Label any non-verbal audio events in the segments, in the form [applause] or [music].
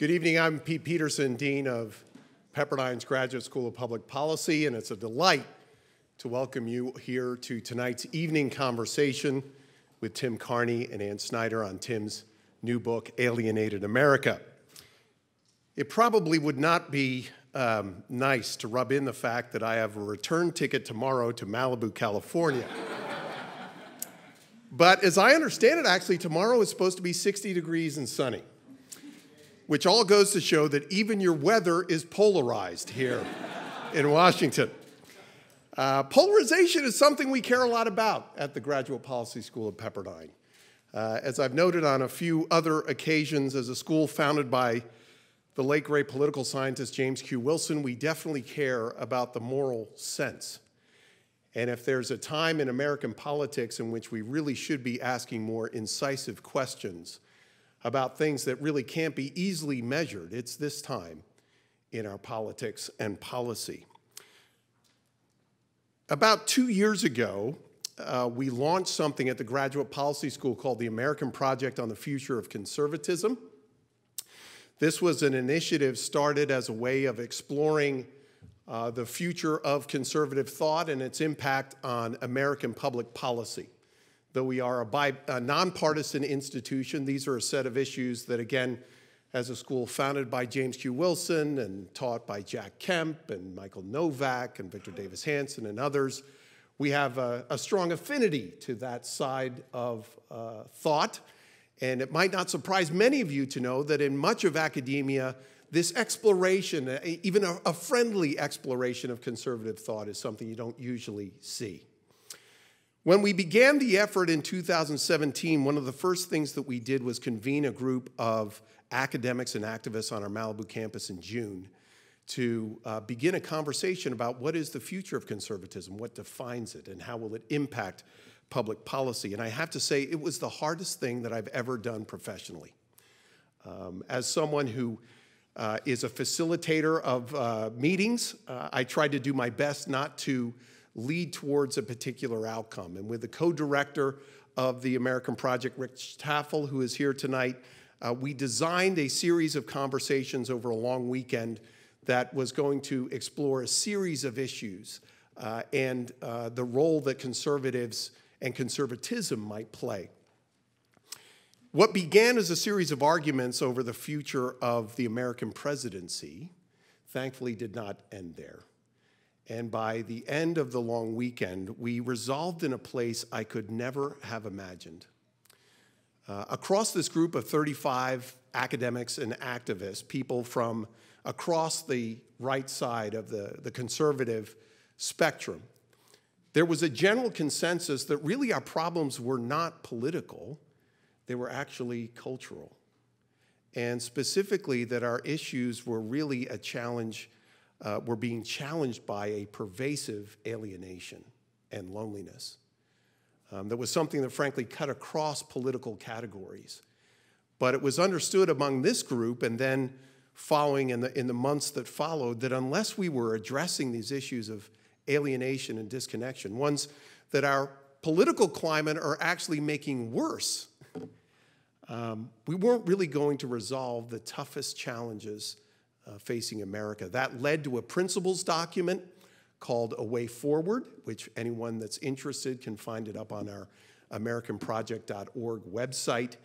Good evening. I'm Pete Peterson, Dean of Pepperdine's Graduate School of Public Policy, and it's a delight to welcome you here to tonight's evening conversation with Tim Carney and Anne Snyder on Tim's new book, Alienated America. It probably would not be um, nice to rub in the fact that I have a return ticket tomorrow to Malibu, California. [laughs] but as I understand it, actually, tomorrow is supposed to be 60 degrees and sunny which all goes to show that even your weather is polarized here in Washington. Uh, polarization is something we care a lot about at the Graduate Policy School of Pepperdine. Uh, as I've noted on a few other occasions, as a school founded by the late great political scientist James Q. Wilson, we definitely care about the moral sense. And if there's a time in American politics in which we really should be asking more incisive questions about things that really can't be easily measured. It's this time in our politics and policy. About two years ago, uh, we launched something at the Graduate Policy School called the American Project on the Future of Conservatism. This was an initiative started as a way of exploring uh, the future of conservative thought and its impact on American public policy. Though we are a, bi- a nonpartisan institution, these are a set of issues that, again, as a school founded by James Q. Wilson and taught by Jack Kemp and Michael Novak and Victor Davis Hanson and others, we have a, a strong affinity to that side of uh, thought. And it might not surprise many of you to know that in much of academia, this exploration, even a, a friendly exploration of conservative thought, is something you don't usually see. When we began the effort in 2017, one of the first things that we did was convene a group of academics and activists on our Malibu campus in June to uh, begin a conversation about what is the future of conservatism, what defines it, and how will it impact public policy. And I have to say, it was the hardest thing that I've ever done professionally. Um, as someone who uh, is a facilitator of uh, meetings, uh, I tried to do my best not to lead towards a particular outcome. And with the co-director of the American Project, Rich Taffel, who is here tonight, uh, we designed a series of conversations over a long weekend that was going to explore a series of issues uh, and uh, the role that conservatives and conservatism might play. What began as a series of arguments over the future of the American presidency thankfully did not end there. And by the end of the long weekend, we resolved in a place I could never have imagined. Uh, across this group of 35 academics and activists, people from across the right side of the, the conservative spectrum, there was a general consensus that really our problems were not political, they were actually cultural. And specifically, that our issues were really a challenge uh, were being challenged by a pervasive alienation and loneliness. Um, that was something that, frankly, cut across political categories. But it was understood among this group and then following in the, in the months that followed that unless we were addressing these issues of alienation and disconnection, ones that our political climate are actually making worse, um, we weren't really going to resolve the toughest challenges uh, facing America. That led to a principles document called A Way Forward, which anyone that's interested can find it up on our AmericanProject.org website,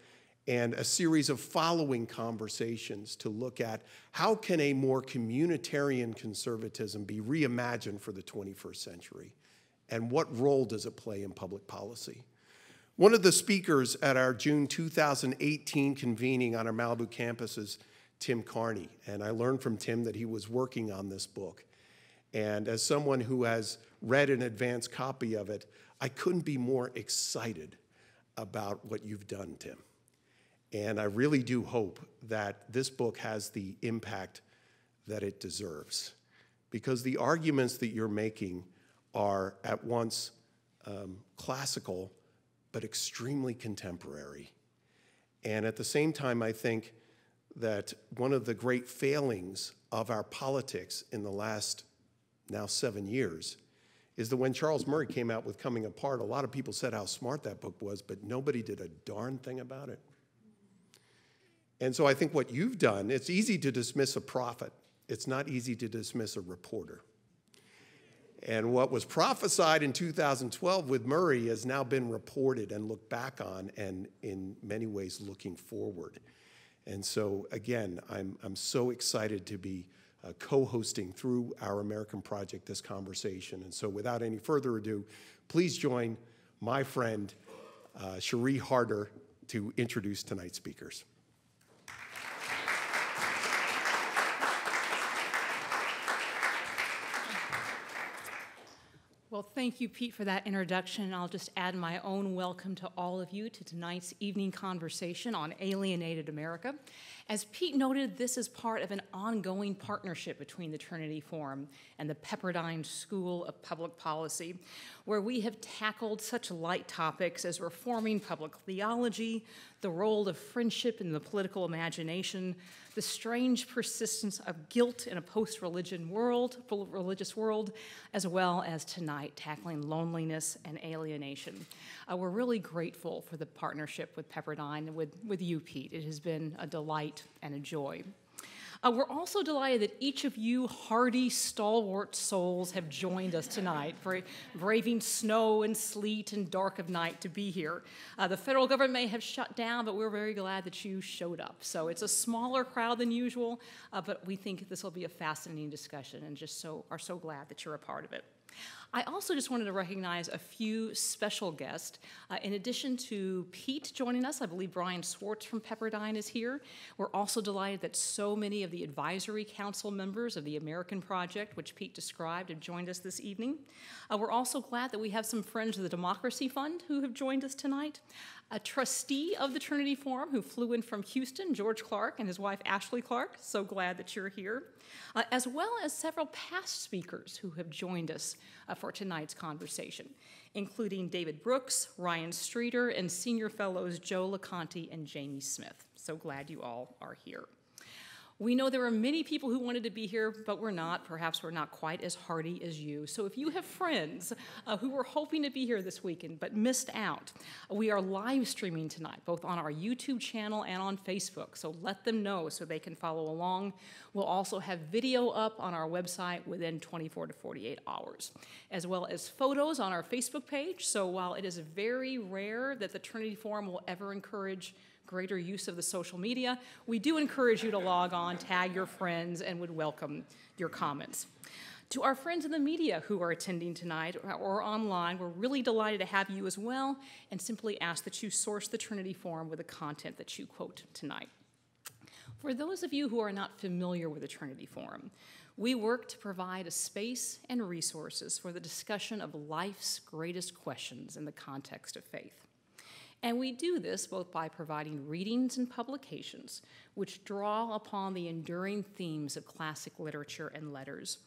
and a series of following conversations to look at how can a more communitarian conservatism be reimagined for the 21st century, and what role does it play in public policy. One of the speakers at our June 2018 convening on our Malibu campus is Tim Carney. And I learned from Tim that he was working on this book. And as someone who has read an advanced copy of it, I couldn't be more excited about what you've done, Tim. And I really do hope that this book has the impact that it deserves. Because the arguments that you're making are at once um, classical but extremely contemporary. And at the same time, I think that one of the great failings of our politics in the last now seven years is that when Charles Murray came out with Coming Apart, a lot of people said how smart that book was, but nobody did a darn thing about it. And so I think what you've done, it's easy to dismiss a prophet, it's not easy to dismiss a reporter. And what was prophesied in 2012 with Murray has now been reported and looked back on, and in many ways looking forward. And so, again, I'm, I'm so excited to be uh, co hosting through our American Project this conversation. And so, without any further ado, please join my friend, uh, Cherie Harder, to introduce tonight's speakers. Well, thank you, Pete, for that introduction. I'll just add my own welcome to all of you to tonight's evening conversation on alienated America. As Pete noted, this is part of an ongoing partnership between the Trinity Forum and the Pepperdine School of Public Policy, where we have tackled such light topics as reforming public theology, the role of friendship in the political imagination, the strange persistence of guilt in a post-religion world, full religious world, as well as tonight tackling loneliness and alienation. Uh, we're really grateful for the partnership with Pepperdine and with, with you, Pete. It has been a delight and a joy. Uh, we're also delighted that each of you hardy, stalwart souls have joined us tonight, for braving snow and sleet and dark of night to be here. Uh, the federal government may have shut down, but we're very glad that you showed up. So it's a smaller crowd than usual, uh, but we think this will be a fascinating discussion and just so are so glad that you're a part of it. I also just wanted to recognize a few special guests. Uh, in addition to Pete joining us, I believe Brian Swartz from Pepperdine is here. We're also delighted that so many of the advisory council members of the American Project, which Pete described, have joined us this evening. Uh, we're also glad that we have some friends of the Democracy Fund who have joined us tonight a trustee of the Trinity Forum who flew in from Houston, George Clark, and his wife Ashley Clark. So glad that you're here. Uh, as well as several past speakers who have joined us uh, for tonight's conversation, including David Brooks, Ryan Streeter, and senior fellows Joe Loconte and Jamie Smith. So glad you all are here. We know there are many people who wanted to be here, but we're not. Perhaps we're not quite as hardy as you. So if you have friends uh, who were hoping to be here this weekend but missed out, we are live streaming tonight, both on our YouTube channel and on Facebook. So let them know so they can follow along. We'll also have video up on our website within 24 to 48 hours, as well as photos on our Facebook page. So while it is very rare that the Trinity Forum will ever encourage greater use of the social media, we do encourage you to log on, tag your friends, and would welcome your comments. To our friends in the media who are attending tonight or online, we're really delighted to have you as well and simply ask that you source the Trinity Forum with the content that you quote tonight. For those of you who are not familiar with the Trinity Forum, we work to provide a space and resources for the discussion of life's greatest questions in the context of faith. And we do this both by providing readings and publications which draw upon the enduring themes of classic literature and letters,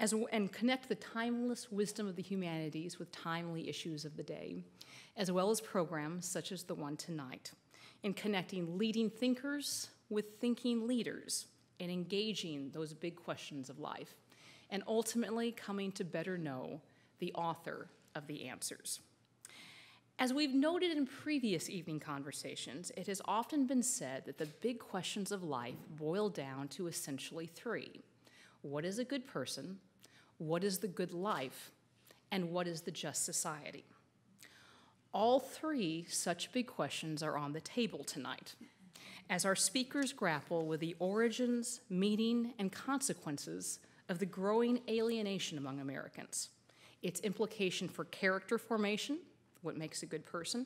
as, and connect the timeless wisdom of the humanities with timely issues of the day, as well as programs such as the one tonight, in connecting leading thinkers with thinking leaders and engaging those big questions of life, and ultimately coming to better know the author of the answers. As we've noted in previous evening conversations, it has often been said that the big questions of life boil down to essentially three What is a good person? What is the good life? And what is the just society? All three such big questions are on the table tonight as our speakers grapple with the origins, meaning, and consequences of the growing alienation among Americans, its implication for character formation what makes a good person,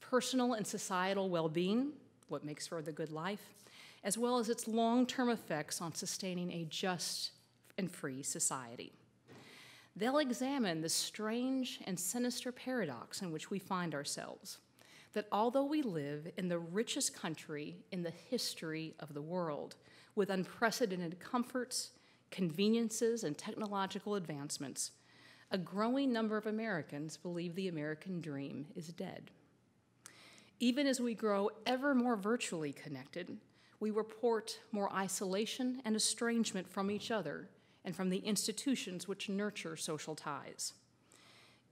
personal and societal well being, what makes for the good life, as well as its long term effects on sustaining a just and free society. They'll examine the strange and sinister paradox in which we find ourselves that although we live in the richest country in the history of the world, with unprecedented comforts, conveniences, and technological advancements, a growing number of Americans believe the American dream is dead. Even as we grow ever more virtually connected, we report more isolation and estrangement from each other and from the institutions which nurture social ties.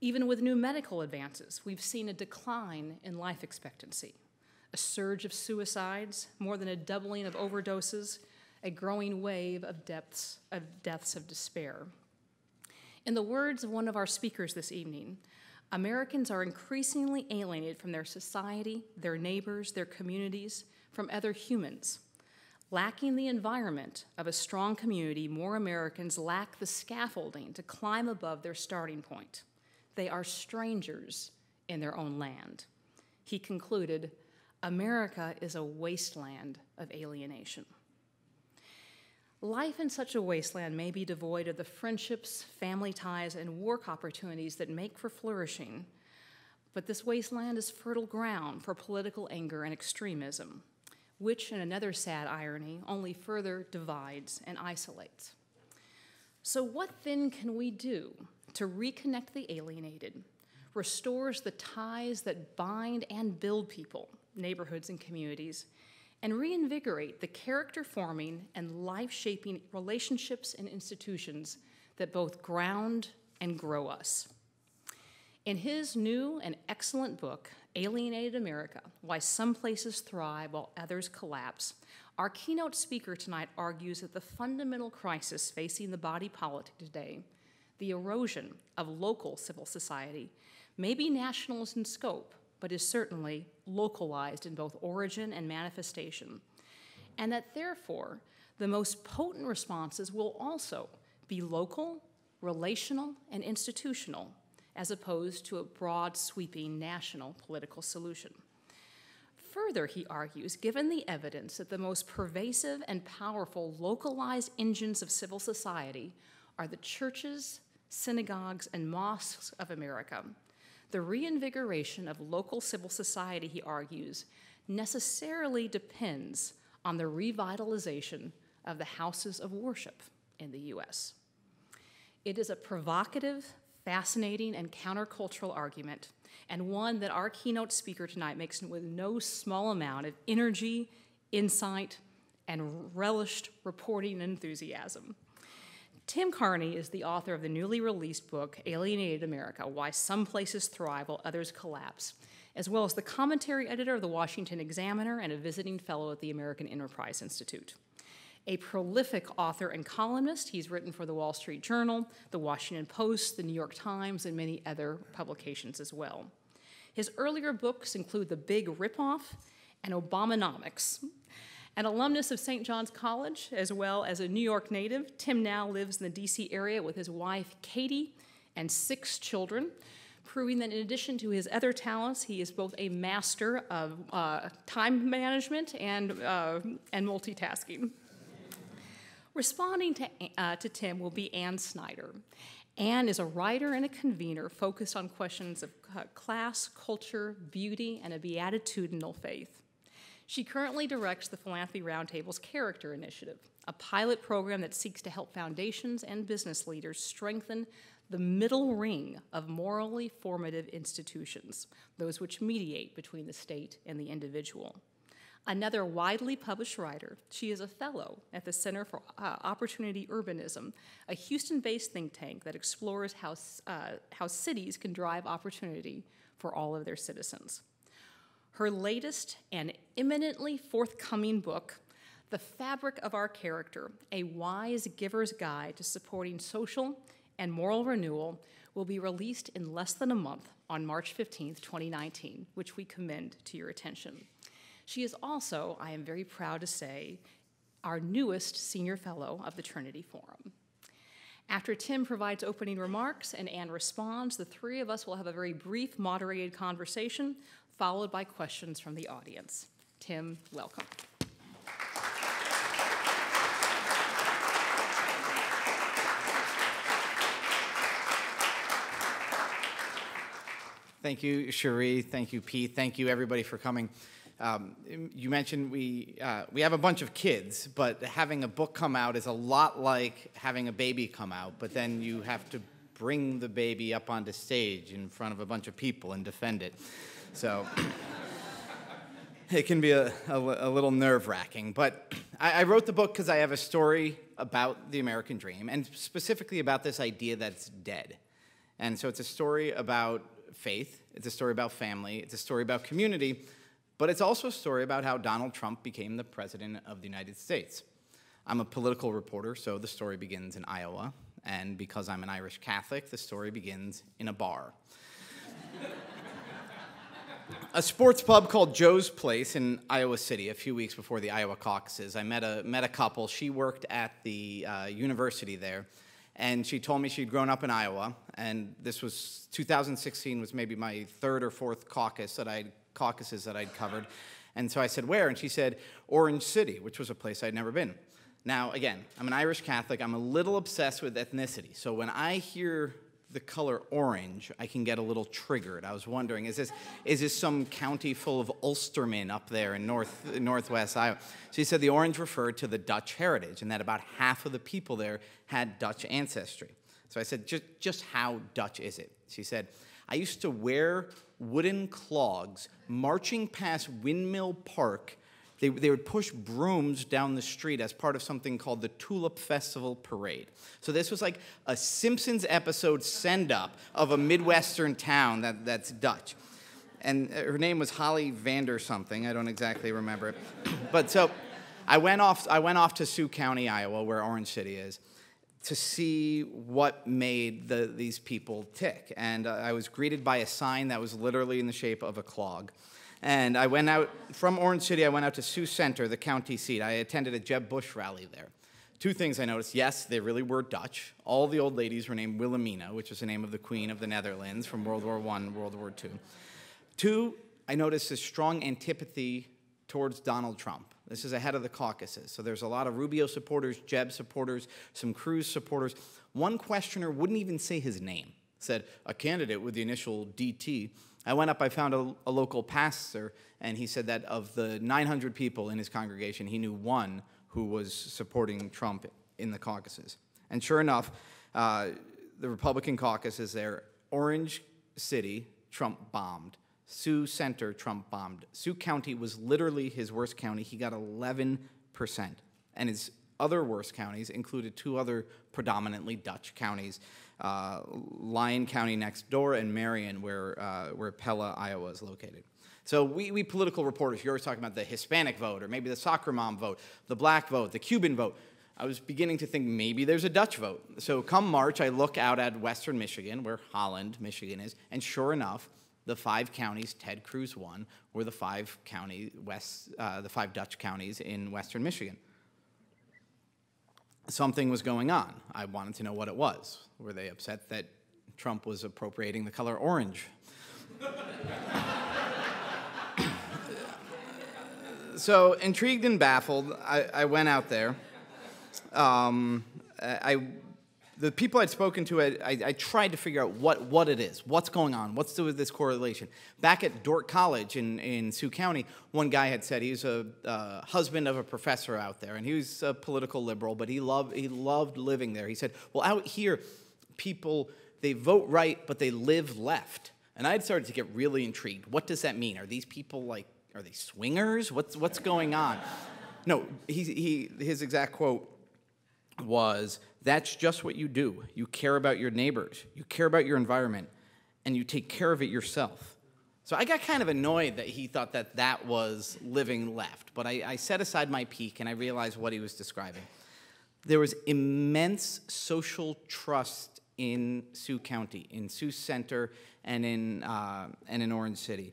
Even with new medical advances, we've seen a decline in life expectancy, a surge of suicides, more than a doubling of overdoses, a growing wave of, depths, of deaths of despair. In the words of one of our speakers this evening, Americans are increasingly alienated from their society, their neighbors, their communities, from other humans. Lacking the environment of a strong community, more Americans lack the scaffolding to climb above their starting point. They are strangers in their own land. He concluded America is a wasteland of alienation. Life in such a wasteland may be devoid of the friendships, family ties, and work opportunities that make for flourishing, but this wasteland is fertile ground for political anger and extremism, which, in another sad irony, only further divides and isolates. So, what then can we do to reconnect the alienated, restores the ties that bind and build people, neighborhoods, and communities, and reinvigorate the character forming and life shaping relationships and institutions that both ground and grow us. In his new and excellent book, Alienated America Why Some Places Thrive While Others Collapse, our keynote speaker tonight argues that the fundamental crisis facing the body politic today, the erosion of local civil society, may be nationalist in scope, but is certainly localized in both origin and manifestation, and that therefore the most potent responses will also be local, relational, and institutional, as opposed to a broad, sweeping national political solution. Further, he argues, given the evidence that the most pervasive and powerful localized engines of civil society are the churches, synagogues, and mosques of America, the reinvigoration of local civil society, he argues, necessarily depends on the revitalization of the houses of worship in the U.S. It is a provocative, fascinating, and countercultural argument, and one that our keynote speaker tonight makes with no small amount of energy, insight, and relished reporting enthusiasm. Tim Carney is the author of the newly released book, Alienated America Why Some Places Thrive While Others Collapse, as well as the commentary editor of the Washington Examiner and a visiting fellow at the American Enterprise Institute. A prolific author and columnist, he's written for the Wall Street Journal, the Washington Post, the New York Times, and many other publications as well. His earlier books include The Big Ripoff and Obamanomics, an alumnus of St. John's College, as well as a New York native, Tim now lives in the DC area with his wife, Katie, and six children, proving that in addition to his other talents, he is both a master of uh, time management and, uh, and multitasking. Responding to, uh, to Tim will be Anne Snyder. Anne is a writer and a convener focused on questions of class, culture, beauty, and a beatitudinal faith. She currently directs the Philanthropy Roundtable's Character Initiative, a pilot program that seeks to help foundations and business leaders strengthen the middle ring of morally formative institutions, those which mediate between the state and the individual. Another widely published writer, she is a fellow at the Center for uh, Opportunity Urbanism, a Houston based think tank that explores how, uh, how cities can drive opportunity for all of their citizens. Her latest and imminently forthcoming book, The Fabric of Our Character A Wise Giver's Guide to Supporting Social and Moral Renewal, will be released in less than a month on March 15th, 2019, which we commend to your attention. She is also, I am very proud to say, our newest senior fellow of the Trinity Forum. After Tim provides opening remarks and Anne responds, the three of us will have a very brief, moderated conversation followed by questions from the audience. Tim, welcome. Thank you, Cherie. Thank you, Pete. Thank you, everybody, for coming. Um, you mentioned we, uh, we have a bunch of kids, but having a book come out is a lot like having a baby come out, but then you have to bring the baby up onto stage in front of a bunch of people and defend it. So it can be a, a, a little nerve wracking. But I, I, wrote the book because I have a story about the American dream, and specifically about this idea that it's dead. And so it's a story about faith, it's a story about family, it's a story about community, but it's also a story about how Donald Trump became the president of the United States. I'm a political reporter, so the story begins in Iowa, and because I'm an Irish Catholic, the story begins in a bar. A sports pub called Joe's Place in Iowa City a few weeks before the Iowa caucuses. I met a, met a couple. She worked at the uh, university there, and she told me she'd grown up in Iowa, and this was 2016 was maybe my third or fourth caucus that I caucuses that I'd covered. And so I said, Where? And she said, Orange City, which was a place I'd never been. Now, again, I'm an Irish Catholic. I'm a little obsessed with ethnicity. So when I hear the color orange, I can get a little triggered. I was wondering, is this, is this some county full of Ulstermen up there in north, northwest Iowa? So he said the orange referred to the Dutch heritage and that about half of the people there had Dutch ancestry. So I said, just, just how Dutch is it? She said, I used to wear wooden clogs marching past Windmill Park they, they would push brooms down the street as part of something called the Tulip Festival Parade. So this was like a Simpsons episode send up of a Midwestern town that, that's Dutch. And her name was Holly Vander something. I don't exactly remember it. [coughs] but so I went off, I went off to Sioux County, Iowa, where Orange City is to see what made the, these people tick. And uh, I was greeted by a sign that was literally in the shape of a clog. And I went out from Orange City, I went out to Sioux Center, the county seat. I attended a Jeb Bush rally there. Two things I noticed. Yes, they really were Dutch. All the old ladies were named Wilhelmina, which was the name of the Queen of the Netherlands from World War I, World War II. Two, I noticed a strong antipathy towards Donald Trump. This is ahead of the caucuses. So there's a lot of Rubio supporters, Jeb supporters, some Cruz supporters. One questioner wouldn't even say his name, said a candidate with the initial DT. I went up, I found a, a, local pastor, and he said that of the 900 people in his congregation, he knew one who was supporting Trump in the caucuses. And sure enough, uh, the Republican caucus is there. Orange City, Trump bombed. Sioux Center, Trump bombed. Sioux County was literally his worst county. He got 11%. And his other worst counties included two other predominantly Dutch counties uh, Lyon County next door, and Marion, where, uh, where Pella, Iowa is located. So we, we political reporters, you're always talking about the Hispanic vote, or maybe the soccer mom vote, the black vote, the Cuban vote. I was beginning to think maybe there's a Dutch vote. So come March, I look out at western Michigan, where Holland, Michigan is, and sure enough, the five counties Ted Cruz won were the five county west, uh, the five Dutch counties in western Michigan something was going on. I wanted to know what it was. Were they upset that Trump was appropriating the color orange? [coughs] so, intrigued and baffled, I, I went out there. Um, I the people I'd spoken to, I, I, I, tried to figure out what, what it is, what's going on, what's the, this correlation. Back at Dordt College in, in Sioux County, one guy had said he was a uh, husband of a professor out there, and he was a political liberal, but he loved, he loved living there. He said, well, out here, people, they vote right, but they live left. And I'd started to get really intrigued. What does that mean? Are these people like, are they swingers? What's, what's going on? No, he, he, his exact quote was that's just what you do. You care about your neighbors, you care about your environment, and you take care of it yourself. So I got kind of annoyed that he thought that that was living left, but I, I set aside my pique and I realized what he was describing. There was immense social trust in Sioux County, in Sioux Center, and in, uh, and in Orange City.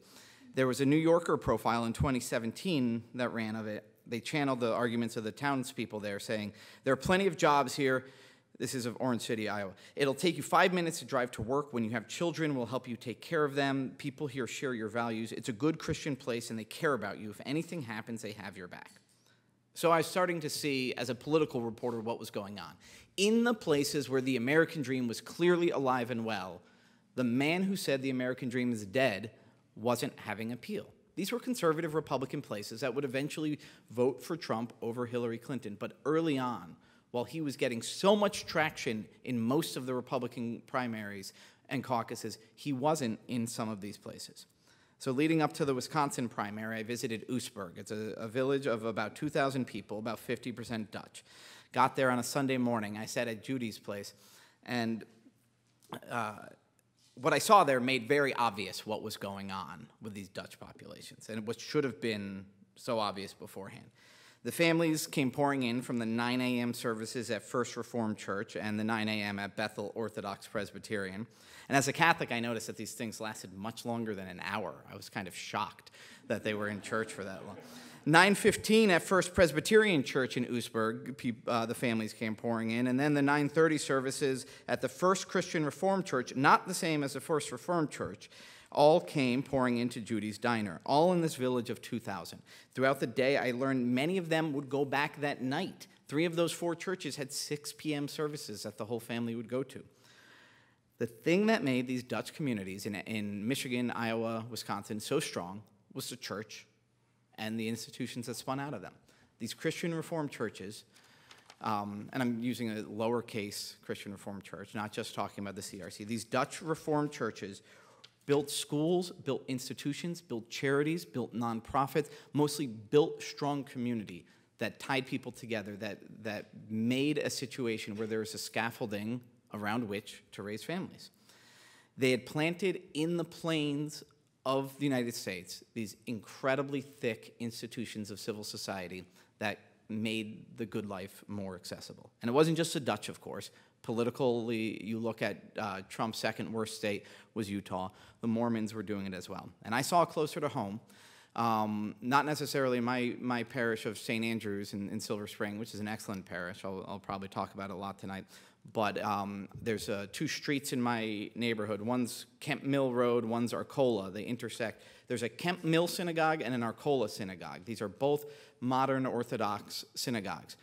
There was a New Yorker profile in 2017 that ran of it, they channeled the arguments of the townspeople there, saying, There are plenty of jobs here. This is of Orange City, Iowa. It'll take you five minutes to drive to work. When you have children, we'll help you take care of them. People here share your values. It's a good Christian place, and they care about you. If anything happens, they have your back. So I was starting to see, as a political reporter, what was going on. In the places where the American dream was clearly alive and well, the man who said the American dream is dead wasn't having appeal. These were conservative Republican places that would eventually vote for Trump over Hillary Clinton. But early on, while he was getting so much traction in most of the Republican primaries and caucuses, he wasn't in some of these places. So, leading up to the Wisconsin primary, I visited Oostburg. It's a, a village of about 2,000 people, about 50% Dutch. Got there on a Sunday morning. I sat at Judy's place, and uh, what I saw there made very obvious what was going on with these Dutch populations, and what should have been so obvious beforehand. The families came pouring in from the 9 a.m. services at First Reformed Church and the 9 a.m. at Bethel Orthodox Presbyterian. And as a Catholic, I noticed that these things lasted much longer than an hour. I was kind of shocked that they were in church for that long. 9:15 at First Presbyterian Church in Oostburg, uh, the families came pouring in, and then the 9:30 services at the First Christian Reformed Church, not the same as the First Reformed Church, all came pouring into Judy's diner, all in this village of 2,000. Throughout the day, I learned many of them would go back that night. Three of those four churches had 6 p.m. services that the whole family would go to. The thing that made these Dutch communities in, in Michigan, Iowa, Wisconsin so strong was the church and the institutions that spun out of them. These Christian Reformed churches, um, and I'm using a lowercase Christian Reformed church, not just talking about the CRC, these Dutch Reformed churches built schools, built institutions, built charities, built nonprofits, mostly built strong community that tied people together, that, that made a situation where there was a scaffolding around which to raise families. They had planted in the plains of the United States these incredibly thick institutions of civil society that made the good life more accessible. And it wasn't just the Dutch, of course. Politically, you look at uh, Trump's second worst state was Utah. The Mormons were doing it as well. And I saw closer to home, um, not necessarily my, my parish of St. Andrews in, in, Silver Spring, which is an excellent parish. I'll, I'll probably talk about it a lot tonight. But um, there's uh, two streets in my neighborhood. One's Kemp Mill Road, one's Arcola. They intersect. There's a Kemp Mill synagogue and an Arcola synagogue. These are both modern Orthodox synagogues.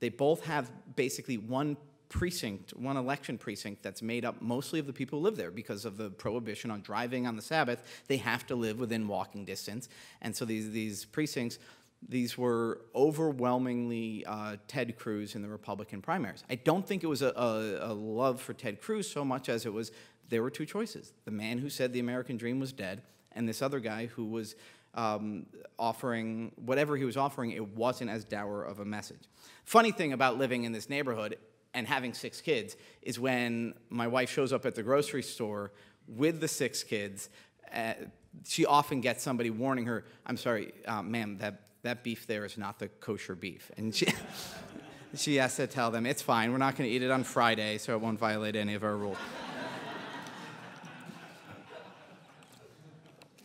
They both have basically one precinct, one election precinct that's made up mostly of the people who live there because of the prohibition on driving on the Sabbath. They have to live within walking distance. And so these, these precincts these were overwhelmingly uh, Ted Cruz in the Republican primaries. I don't think it was a, a, a, love for Ted Cruz so much as it was there were two choices the man who said the American dream was dead, and this other guy who was um, offering whatever he was offering, it wasn't as dour of a message. Funny thing about living in this neighborhood and having six kids is when my wife shows up at the grocery store with the six kids. Uh, she often gets somebody warning her, I'm sorry, uh, ma'am, that that beef there is not the kosher beef. And she, [laughs] she has to tell them, it's fine, we're not going to eat it on Friday, so it won't violate any of our rules.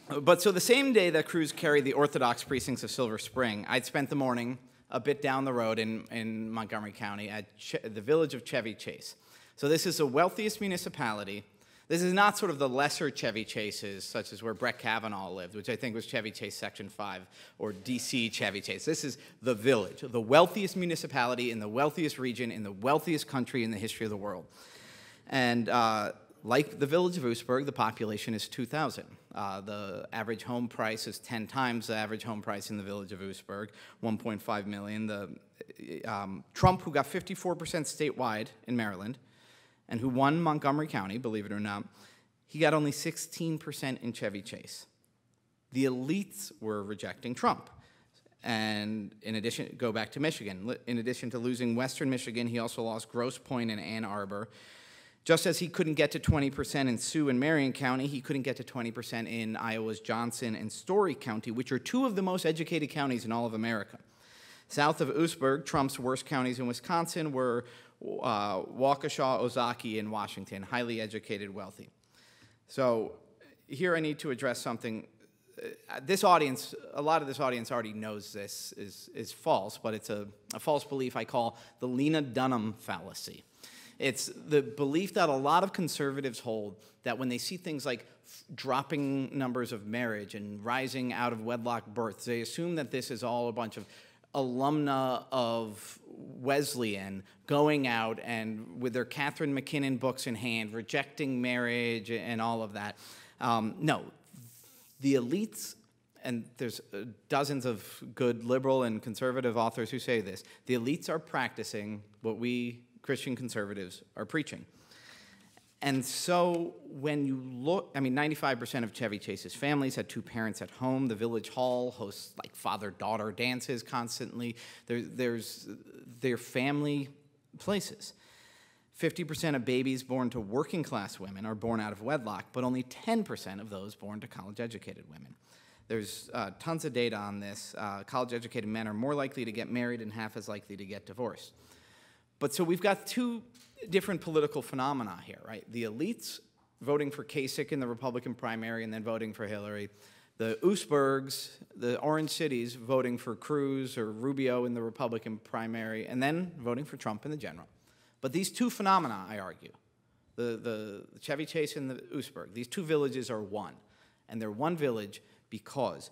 [laughs] but so the same day that Cruz carried the Orthodox precincts of Silver Spring, I'd spent the morning a bit down the road in, in Montgomery County at the village of Chevy Chase. So this is the wealthiest municipality this is not sort of the lesser Chevy Chases, such as where Brett Kavanaugh lived, which I think was Chevy Chase Section 5, or DC Chevy Chase. This is the village, the wealthiest municipality in the wealthiest region, in the wealthiest country in the history of the world. And uh, like the village of Oostburg, the population is 2,000. Uh, the average home price is 10 times the average home price in the village of Oostburg, 1.5 million. The, um, Trump, who got 54% statewide in Maryland, and who won Montgomery County, believe it or not, he got only 16% in Chevy Chase. The elites were rejecting Trump. And in addition, go back to Michigan. In addition to losing Western Michigan, he also lost Grosse Pointe and Ann Arbor. Just as he couldn't get to 20% in Sioux and Marion County, he couldn't get to 20% in Iowa's Johnson and Story County, which are two of the most educated counties in all of America. South of Oostburg, Trump's worst counties in Wisconsin were uh, Waukesha, Ozaukee, and Washington, highly educated, wealthy. So here I need to address something. Uh, this audience, a lot of this audience already knows this is, is false, but it's a, a false belief I call the Lena Dunham fallacy. It's the belief that a lot of conservatives hold that when they see things like dropping numbers of marriage and rising out of wedlock births, they assume that this is all a bunch of alumna of Wesleyan going out and with their Catharine MacKinnon books in hand, rejecting marriage and all of that. Um, no, the elites, and there's uh, dozens of good liberal and conservative authors who say this, the elites are practicing what we Christian conservatives are preaching. And so when you look, I mean, 95% of Chevy Chase's families had two parents at home. The village hall hosts like father-daughter dances constantly. There, there's their family places. 50% of babies born to working class women are born out of wedlock, but only 10% of those born to college educated women. There's uh, tons of data on this. Uh, college educated men are more likely to get married and half as likely to get divorced. But so we've got two different political phenomena here, right? The elites voting for Kasich in the Republican primary and then voting for Hillary. The Oostburgs, the orange cities, voting for Cruz or Rubio in the Republican primary and then voting for Trump in the general. But these two phenomena, I argue, the, the Chevy Chase and the Oostburg, these two villages are one. And they're one village because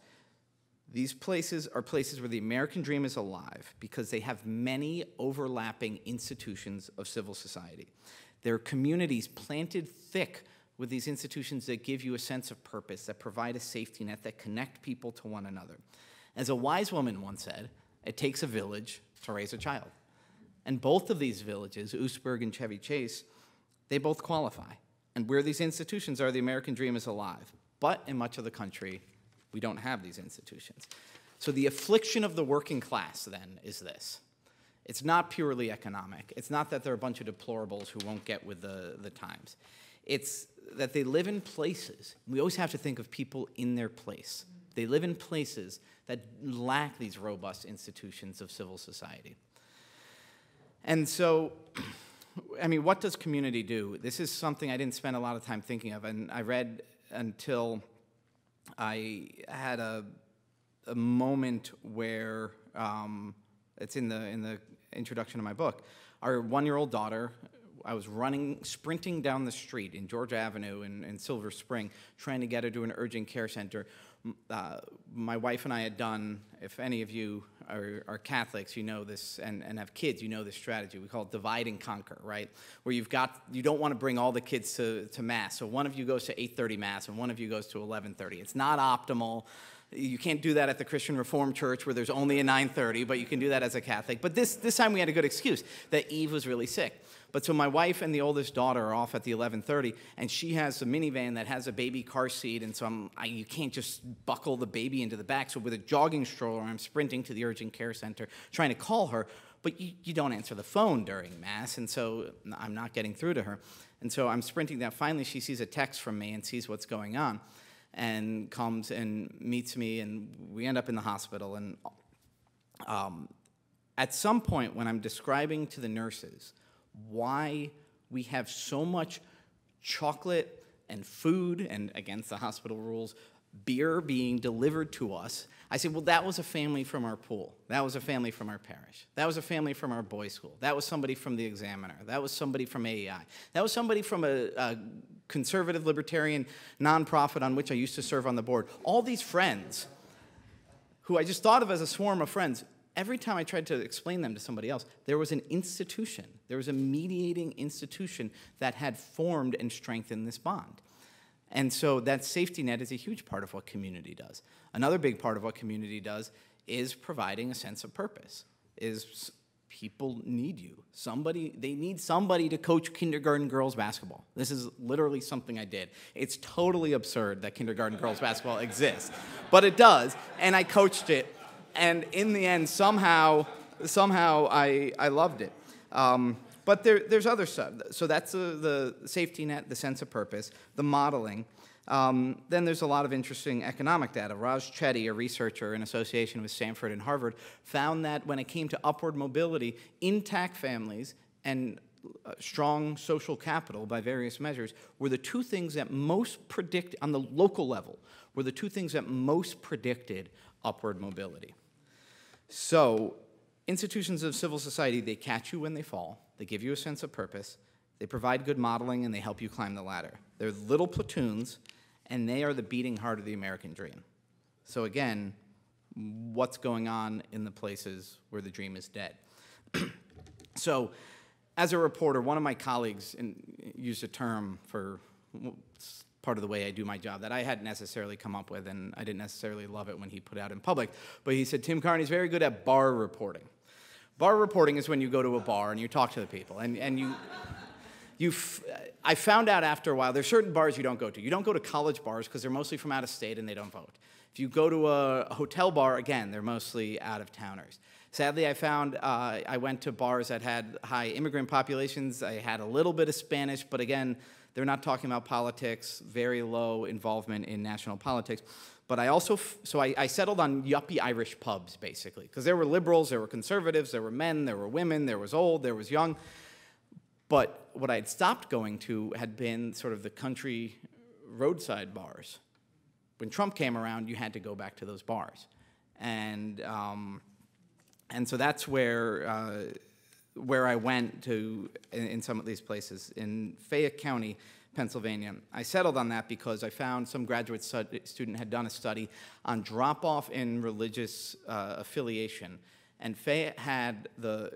these places are places where the American dream is alive because they have many overlapping institutions of civil society. They're communities planted thick with these institutions that give you a sense of purpose, that provide a safety net, that connect people to one another. As a wise woman once said, it takes a village to raise a child. And both of these villages, Oostburg and Chevy Chase, they both qualify. And where these institutions are, the American dream is alive. But in much of the country, we don't have these institutions. So the affliction of the working class then is this. It's not purely economic. It's not that they're a bunch of deplorables who won't get with the, the times. It's that they live in places. We always have to think of people in their place. They live in places that lack these robust institutions of civil society. And so, [clears throat] I mean, what does community do? This is something I didn't spend a lot of time thinking of, and I read until I had a, a moment where um, it's in the in the introduction of my book. Our one-year-old daughter, I was running, sprinting down the street in George Avenue in, in Silver Spring, trying to get her to an urgent care center. Uh, my wife and I had done, if any of you are, are, Catholics, you know this, and, and have kids, you know this strategy. We call it divide and conquer, right? Where you've got, you don't want to bring all the kids to, to Mass. So one of you goes to 8.30 Mass and one of you goes to 11.30. It's not optimal. You can't do that at the Christian Reformed Church where there's only a 9:30, but you can do that as a Catholic. But this this time we had a good excuse that Eve was really sick. But so my wife and the oldest daughter are off at the 11:30, and she has a minivan that has a baby car seat, and so I'm, I, you can't just buckle the baby into the back. So with a jogging stroller, I'm sprinting to the urgent care center trying to call her, but you, you don't answer the phone during mass, and so I'm not getting through to her. And so I'm sprinting down. Finally, she sees a text from me and sees what's going on and comes and meets me, and we end up in the hospital. And um, at some point, when I'm describing to the nurses why we have so much chocolate and food, and against the hospital rules, beer being delivered to us. I said, well, that was a family from our pool. That was a family from our parish. That was a family from our boys' school. That was somebody from the Examiner. That was somebody from AEI. That was somebody from a, a conservative libertarian nonprofit on which I used to serve on the board. All these friends who I just thought of as a swarm of friends, every time I tried to explain them to somebody else, there was an institution, there was a mediating institution that had formed and strengthened this bond. And so that safety net is a huge part of what community does. Another big part of what community does is providing a sense of purpose, is people need you. Somebody, they need somebody to coach kindergarten girls basketball. This is literally something I did. It's totally absurd that kindergarten girls basketball exists, but it does, and I coached it, and in the end, somehow, somehow I, I loved it. Um, but there, there's other stuff. So that's the, the safety net, the sense of purpose, the modeling. Um, then there's a lot of interesting economic data. Raj Chetty, a researcher in association with Stanford and Harvard, found that when it came to upward mobility, intact families and uh, strong social capital by various measures were the two things that most predict on the local level were the two things that most predicted upward mobility. So institutions of civil society, they catch you when they fall, they give you a sense of purpose, they provide good modeling, and they help you climb the ladder. They're little platoons, and they are the beating heart of the American dream. So again, what's going on in the places where the dream is dead? [clears throat] so as a reporter, one of my colleagues used a term for part of the way I do my job that I hadn't necessarily come up with, and I didn't necessarily love it when he put out in public. But he said, Tim Carney's very good at bar reporting. Bar reporting is when you go to a bar and you talk to the people, and, and you, you I found out after a while, there's certain bars you don't go to. You don't go to college bars because they're mostly from out of state and they don't vote. If you go to a hotel bar, again, they're mostly out of towners. Sadly, I found uh, I went to bars that had high immigrant populations. I had a little bit of Spanish, but again, they're not talking about politics, very low involvement in national politics. But I also, so I, I settled on yuppie Irish pubs, basically, because there were liberals, there were conservatives, there were men, there were women, there was old, there was young. But what I had stopped going to had been sort of the country roadside bars. When Trump came around, you had to go back to those bars. And, um, and so that's where, uh, where I went to in, in some of these places. In Fayette County, Pennsylvania. I settled on that because I found some graduate student had done a study on drop off in religious uh, affiliation. And Fayette had the,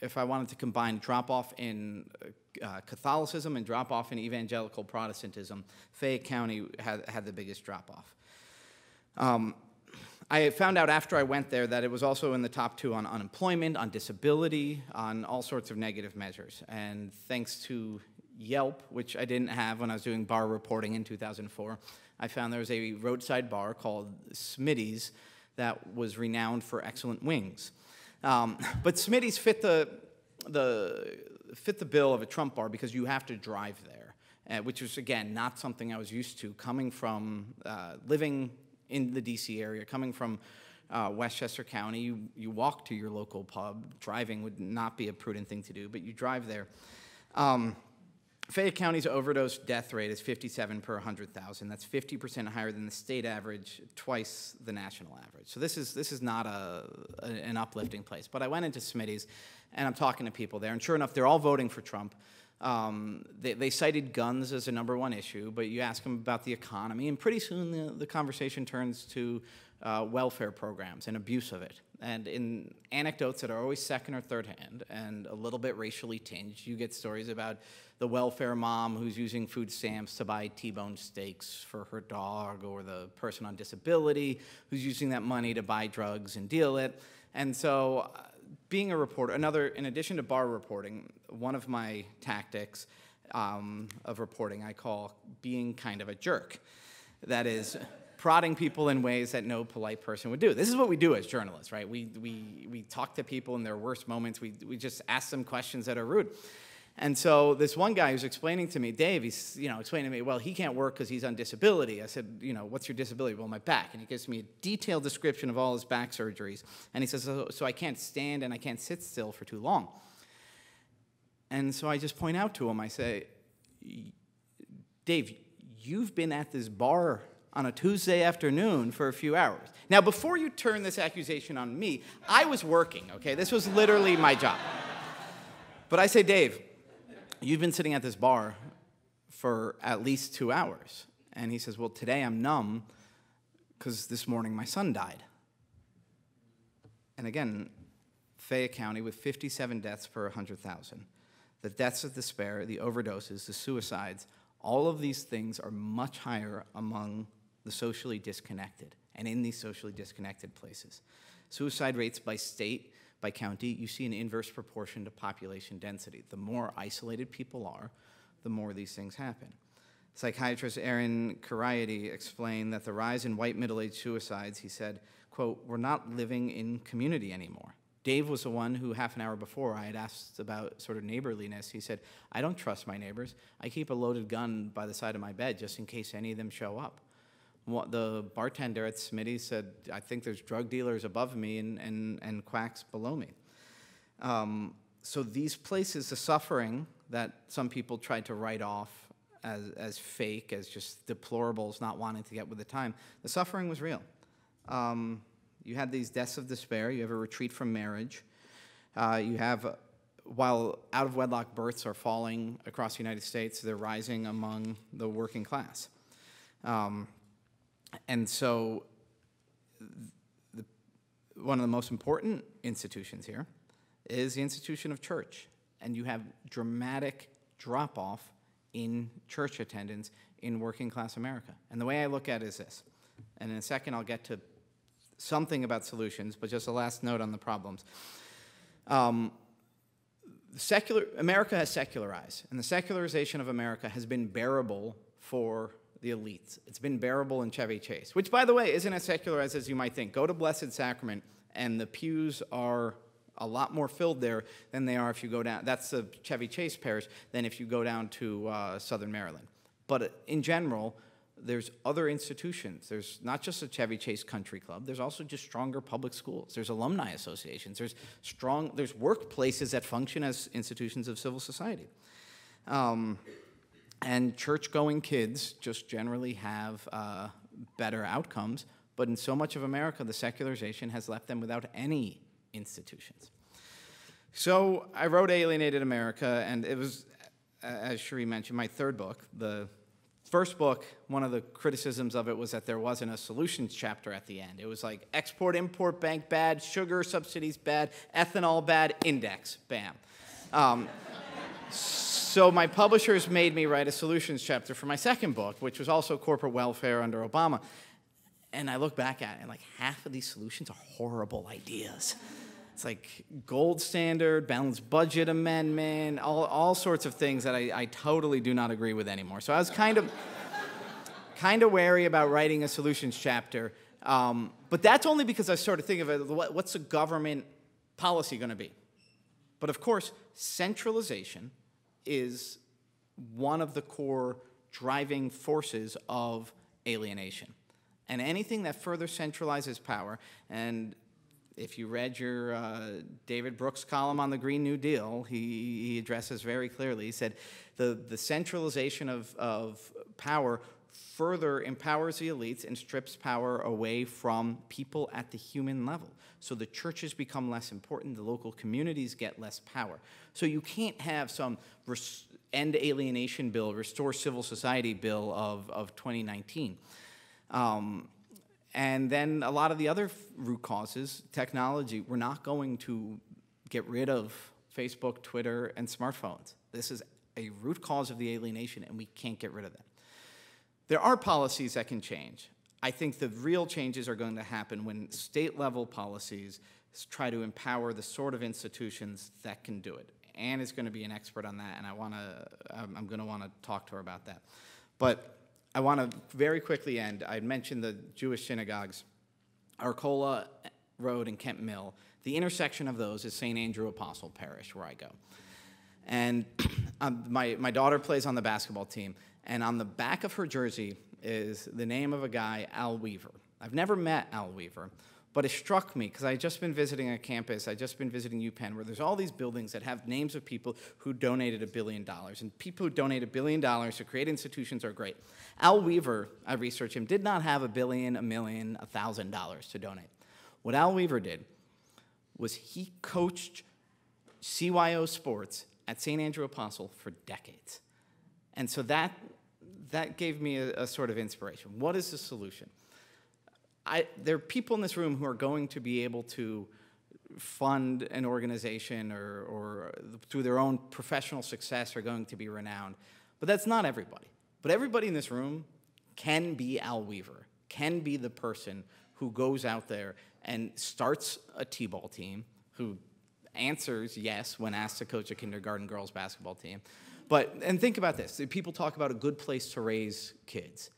if I wanted to combine drop off in uh, Catholicism and drop off in evangelical Protestantism, Fayette County had, had the biggest drop off. Um, I found out after I went there that it was also in the top two on unemployment, on disability, on all sorts of negative measures. And thanks to Yelp, which I didn't have when I was doing bar reporting in 2004. I found there was a roadside bar called Smitty's that was renowned for excellent wings. Um, but Smitty's fit the, the, fit the bill of a Trump bar because you have to drive there, uh, which was, again, not something I was used to coming from uh, living in the DC area, coming from uh, Westchester County. You, you walk to your local pub. Driving would not be a prudent thing to do, but you drive there. Um, Fayette County's overdose death rate is 57 per 100,000. That's 50% higher than the state average, twice the national average. So this is, this is not a, a, an uplifting place. But I went into Smitty's, and I'm talking to people there, and sure enough, they're all voting for Trump. Um, they, they, cited guns as a number one issue, but you ask them about the economy, and pretty soon the, the conversation turns to uh, welfare programs and abuse of it. And in anecdotes that are always second or third hand and a little bit racially tinged, you get stories about the welfare mom who's using food stamps to buy T-bone steaks for her dog, or the person on disability who's using that money to buy drugs and deal it. And so, uh, being a reporter, another, in addition to bar reporting, one of my tactics um, of reporting I call being kind of a jerk. That is, prodding people in ways that no polite person would do. This is what we do as journalists, right? We, we, we talk to people in their worst moments. We, we just ask them questions that are rude. And so this one guy was explaining to me, Dave, he's you know explaining to me, well, he can't work because he's on disability. I said, you know, what's your disability? Well, my back. And he gives me a detailed description of all his back surgeries. And he says, so, so I can't stand and I can't sit still for too long. And so I just point out to him, I say, Dave, you've been at this bar on a Tuesday afternoon for a few hours. Now, before you turn this accusation on me, I was working, okay? This was literally my job. But I say, Dave, You've been sitting at this bar for at least two hours. And he says, Well, today I'm numb because this morning my son died. And again, Fayette County with 57 deaths per 100,000. The deaths of despair, the overdoses, the suicides, all of these things are much higher among the socially disconnected and in these socially disconnected places. Suicide rates by state by county, you see an inverse proportion to population density. The more isolated people are, the more these things happen. Psychiatrist Aaron Kheriaty explained that the rise in white middle-aged suicides, he said, quote, we're not living in community anymore. Dave was the one who half an hour before I had asked about sort of neighborliness. He said, I don't trust my neighbors. I keep a loaded gun by the side of my bed just in case any of them show up the bartender at Smitty said, I think there's drug dealers above me and, and, and quacks below me. Um, so these places, the suffering that some people tried to write off as, as fake, as just deplorables not wanting to get with the time, the suffering was real. Um, you had these deaths of despair, you have a retreat from marriage, uh, you have, uh, while out of wedlock births are falling across the United States, they're rising among the working class. Um, and so, the, one of the most important institutions here is the institution of church. And you have dramatic drop off in church attendance in working class America. And the way I look at it is this. And in a second, I'll get to something about solutions, but just a last note on the problems. Um, secular America has secularized, and the secularization of America has been bearable for the elites. It's been bearable in Chevy Chase, which, by the way, isn't as secularized as you might think. Go to Blessed Sacrament, and the pews are a lot more filled there than they are if you go down. That's the Chevy Chase parish than if you go down to uh, Southern Maryland. But uh, in general, there's other institutions. There's not just a Chevy Chase Country Club. There's also just stronger public schools. There's alumni associations. There's strong. There's workplaces that function as institutions of civil society. Um, and church-going kids just generally have uh, better outcomes. But in so much of America, the secularization has left them without any institutions. So I wrote Alienated America, and it was, as Cherie mentioned, my third book. The first book, one of the criticisms of it was that there wasn't a solutions chapter at the end. It was like export, import bank bad, sugar subsidies bad, ethanol bad, index, bam. Um, so my publishers made me write a solutions chapter for my second book, which was also corporate welfare under Obama. And I look back at it, and like half of these solutions are horrible ideas. It's like gold standard, balanced budget amendment, all, all sorts of things that I, I totally do not agree with anymore. So I was kind of, kind of wary about writing a solutions chapter. Um, but that's only because I sort of think of it, what, what's the government policy going to be? But of course, centralization is one of the core driving forces of alienation. And anything that further centralizes power, and if you read your uh, David Brooks column on the Green New Deal, he, he addresses very clearly. He said the, the centralization of, of power further empowers the elites and strips power away from people at the human level. So the churches become less important, the local communities get less power. So you can't have some end alienation bill, restore civil society bill of, of 2019. Um, and then a lot of the other root causes, technology, we're not going to get rid of Facebook, Twitter, and smartphones. This is a root cause of the alienation, and we can't get rid of that. There are policies that can change. I think the real changes are going to happen when state level policies try to empower the sort of institutions that can do it. Anne is going to be an expert on that, and I want to, I'm going to want to talk to her about that. But I want to very quickly end. I mentioned the Jewish synagogues. Arcola Road and Kemp Mill, the intersection of those is St. Andrew Apostle Parish, where I go. And [clears throat] um, my, my daughter plays on the basketball team, and on the back of her jersey is the name of a guy, Al Weaver. I've never met Al Weaver, but it struck me because I just been visiting a campus, I had just been visiting UPenn, where there's all these buildings that have names of people who donated a billion dollars. And people who donate a billion dollars to create institutions are great. Al Weaver, I researched him, did not have a billion, a million, a thousand dollars to donate. What Al Weaver did was he coached CYO sports at St. Andrew Apostle for decades. And so that, that gave me a, a sort of inspiration. What is the solution? I, there are people in this room who are going to be able to fund an organization or, or through their own professional success are going to be renowned. But that's not everybody. But everybody in this room can be Al Weaver, can be the person who goes out there and starts a T-ball team, who answers yes when asked to coach a kindergarten girls basketball team. But, and think about this, people talk about a good place to raise kids.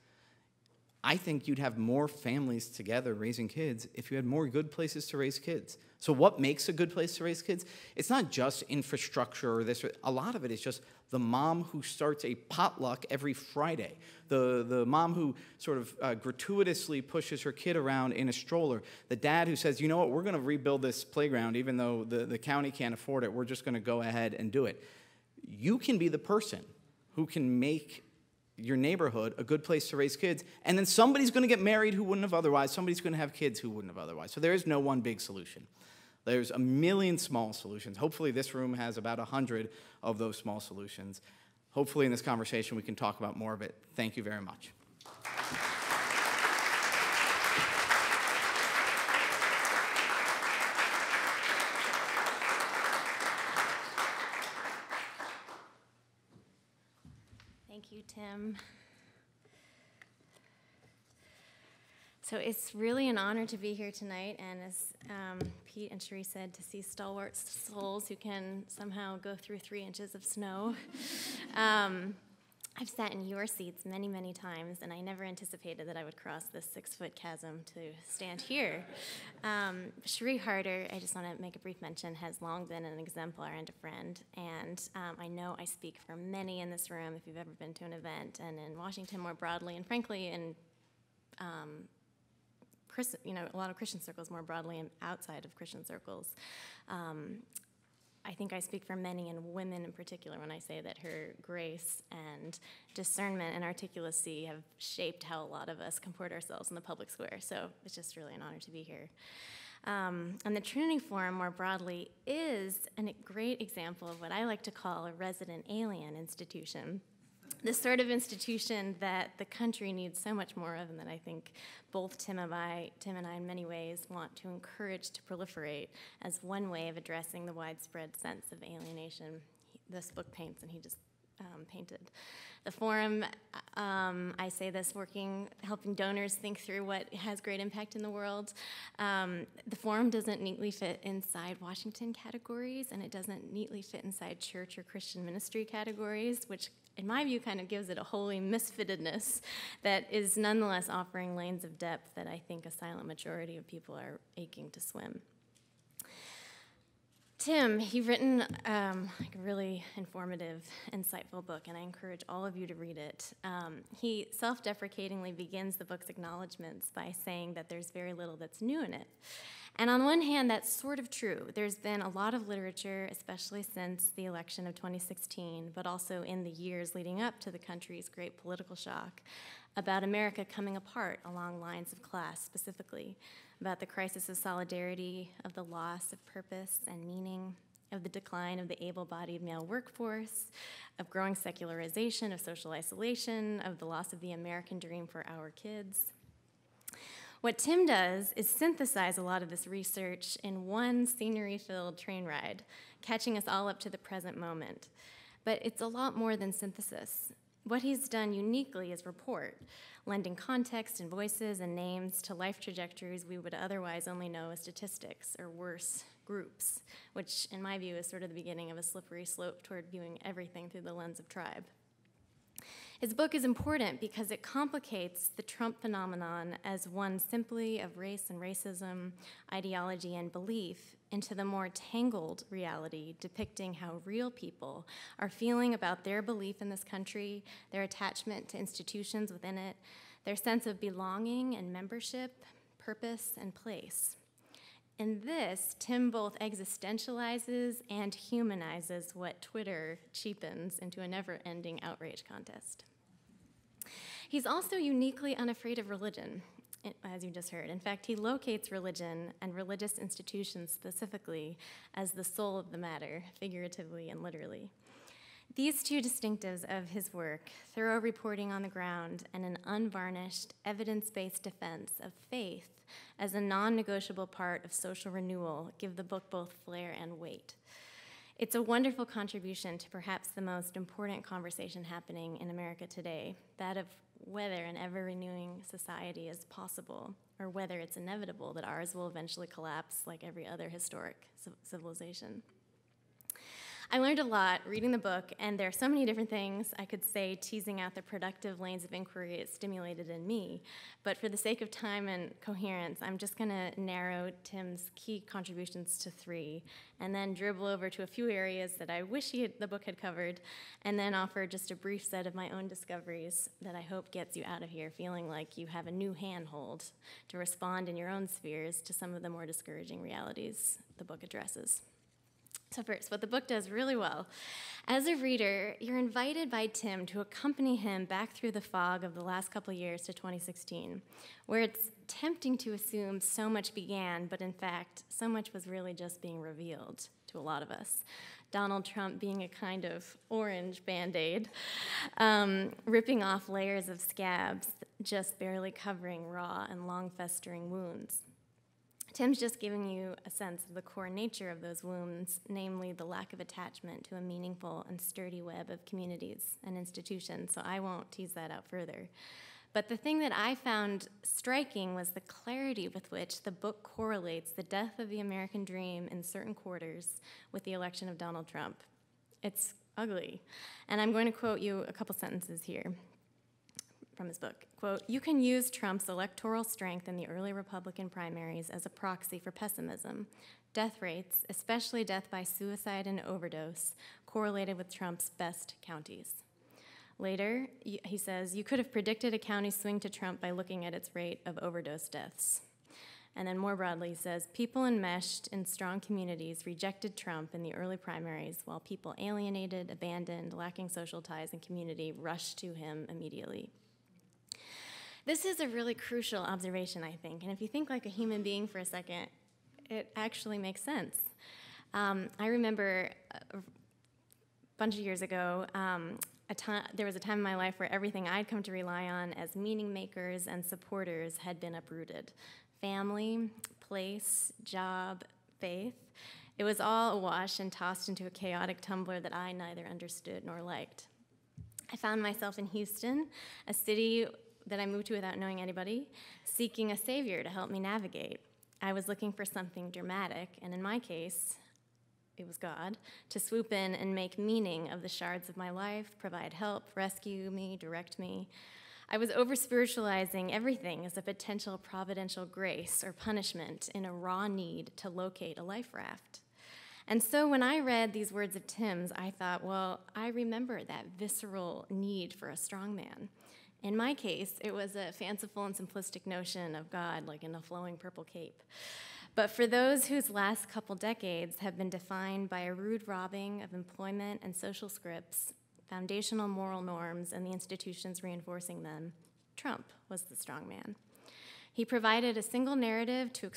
I think you'd have more families together raising kids if you had more good places to raise kids. So, what makes a good place to raise kids? It's not just infrastructure or this. A lot of it is just the mom who starts a potluck every Friday, the, the mom who sort of uh, gratuitously pushes her kid around in a stroller, the dad who says, you know what, we're going to rebuild this playground even though the, the county can't afford it, we're just going to go ahead and do it. You can be the person who can make your neighborhood a good place to raise kids. And then somebody's going to get married who wouldn't have otherwise. Somebody's going to have kids who wouldn't have otherwise. So there is no one big solution. There's a million small solutions. Hopefully, this room has about 100 of those small solutions. Hopefully, in this conversation, we can talk about more of it. Thank you very much. Tim. So it's really an honor to be here tonight, and as um, Pete and Cherie said, to see stalwart souls who can somehow go through three inches of snow. [laughs] Um, I've sat in your seats many, many times, and I never anticipated that I would cross this six foot chasm to stand here. Um, Cherie Harder, I just want to make a brief mention, has long been an exemplar and a friend. And um, I know I speak for many in this room if you've ever been to an event, and in Washington more broadly, and frankly, in um, you know, a lot of Christian circles more broadly and outside of Christian circles. Um, I think I speak for many and women in particular when I say that her grace and discernment and articulacy have shaped how a lot of us comport ourselves in the public square. So it's just really an honor to be here. Um, and the Trinity Forum, more broadly, is a great example of what I like to call a resident alien institution the sort of institution that the country needs so much more of, and that I think both Tim and I, Tim and I, in many ways, want to encourage to proliferate as one way of addressing the widespread sense of alienation this book paints, and he just um, painted. The forum, um, I say this working, helping donors think through what has great impact in the world. Um, the forum doesn't neatly fit inside Washington categories, and it doesn't neatly fit inside church or Christian ministry categories, which in my view, kind of gives it a holy misfittedness that is nonetheless offering lanes of depth that I think a silent majority of people are aching to swim. Tim, he's written um, like a really informative, insightful book, and I encourage all of you to read it. Um, he self deprecatingly begins the book's acknowledgments by saying that there's very little that's new in it. And on one hand, that's sort of true. There's been a lot of literature, especially since the election of 2016, but also in the years leading up to the country's great political shock, about America coming apart along lines of class specifically, about the crisis of solidarity, of the loss of purpose and meaning, of the decline of the able bodied male workforce, of growing secularization, of social isolation, of the loss of the American dream for our kids. What Tim does is synthesize a lot of this research in one scenery filled train ride, catching us all up to the present moment. But it's a lot more than synthesis. What he's done uniquely is report, lending context and voices and names to life trajectories we would otherwise only know as statistics or worse, groups, which in my view is sort of the beginning of a slippery slope toward viewing everything through the lens of tribe. His book is important because it complicates the Trump phenomenon as one simply of race and racism, ideology and belief into the more tangled reality depicting how real people are feeling about their belief in this country, their attachment to institutions within it, their sense of belonging and membership, purpose and place. In this, Tim both existentializes and humanizes what Twitter cheapens into a never ending outrage contest. He's also uniquely unafraid of religion, as you just heard. In fact, he locates religion and religious institutions specifically as the soul of the matter, figuratively and literally. These two distinctives of his work, thorough reporting on the ground and an unvarnished, evidence based defense of faith as a non negotiable part of social renewal, give the book both flair and weight. It's a wonderful contribution to perhaps the most important conversation happening in America today that of whether an ever renewing society is possible or whether it's inevitable that ours will eventually collapse like every other historic civilization. I learned a lot reading the book, and there are so many different things I could say, teasing out the productive lanes of inquiry it stimulated in me. But for the sake of time and coherence, I'm just going to narrow Tim's key contributions to three, and then dribble over to a few areas that I wish had, the book had covered, and then offer just a brief set of my own discoveries that I hope gets you out of here feeling like you have a new handhold to respond in your own spheres to some of the more discouraging realities the book addresses. So, first, what the book does really well. As a reader, you're invited by Tim to accompany him back through the fog of the last couple years to 2016, where it's tempting to assume so much began, but in fact, so much was really just being revealed to a lot of us. Donald Trump being a kind of orange band aid, um, ripping off layers of scabs, just barely covering raw and long festering wounds. Tim's just giving you a sense of the core nature of those wounds, namely the lack of attachment to a meaningful and sturdy web of communities and institutions, so I won't tease that out further. But the thing that I found striking was the clarity with which the book correlates the death of the American dream in certain quarters with the election of Donald Trump. It's ugly. And I'm going to quote you a couple sentences here from his book. Quote, you can use Trump's electoral strength in the early Republican primaries as a proxy for pessimism. Death rates, especially death by suicide and overdose, correlated with Trump's best counties. Later, he says, you could have predicted a county swing to Trump by looking at its rate of overdose deaths. And then more broadly, he says, people enmeshed in strong communities rejected Trump in the early primaries, while people alienated, abandoned, lacking social ties and community rushed to him immediately. This is a really crucial observation, I think. And if you think like a human being for a second, it actually makes sense. Um, I remember a bunch of years ago, um, time, there was a time in my life where everything I'd come to rely on as meaning makers and supporters had been uprooted family, place, job, faith. It was all awash and tossed into a chaotic tumbler that I neither understood nor liked. I found myself in Houston, a city that I moved to without knowing anybody, seeking a savior to help me navigate. I was looking for something dramatic, and in my case, it was God, to swoop in and make meaning of the shards of my life, provide help, rescue me, direct me. I was over spiritualizing everything as a potential providential grace or punishment in a raw need to locate a life raft. And so when I read these words of Tim's, I thought, well, I remember that visceral need for a strong man. In my case, it was a fanciful and simplistic notion of God, like in a flowing purple cape. But for those whose last couple decades have been defined by a rude robbing of employment and social scripts, foundational moral norms, and the institutions reinforcing them, Trump was the strong man. He provided a single narrative to,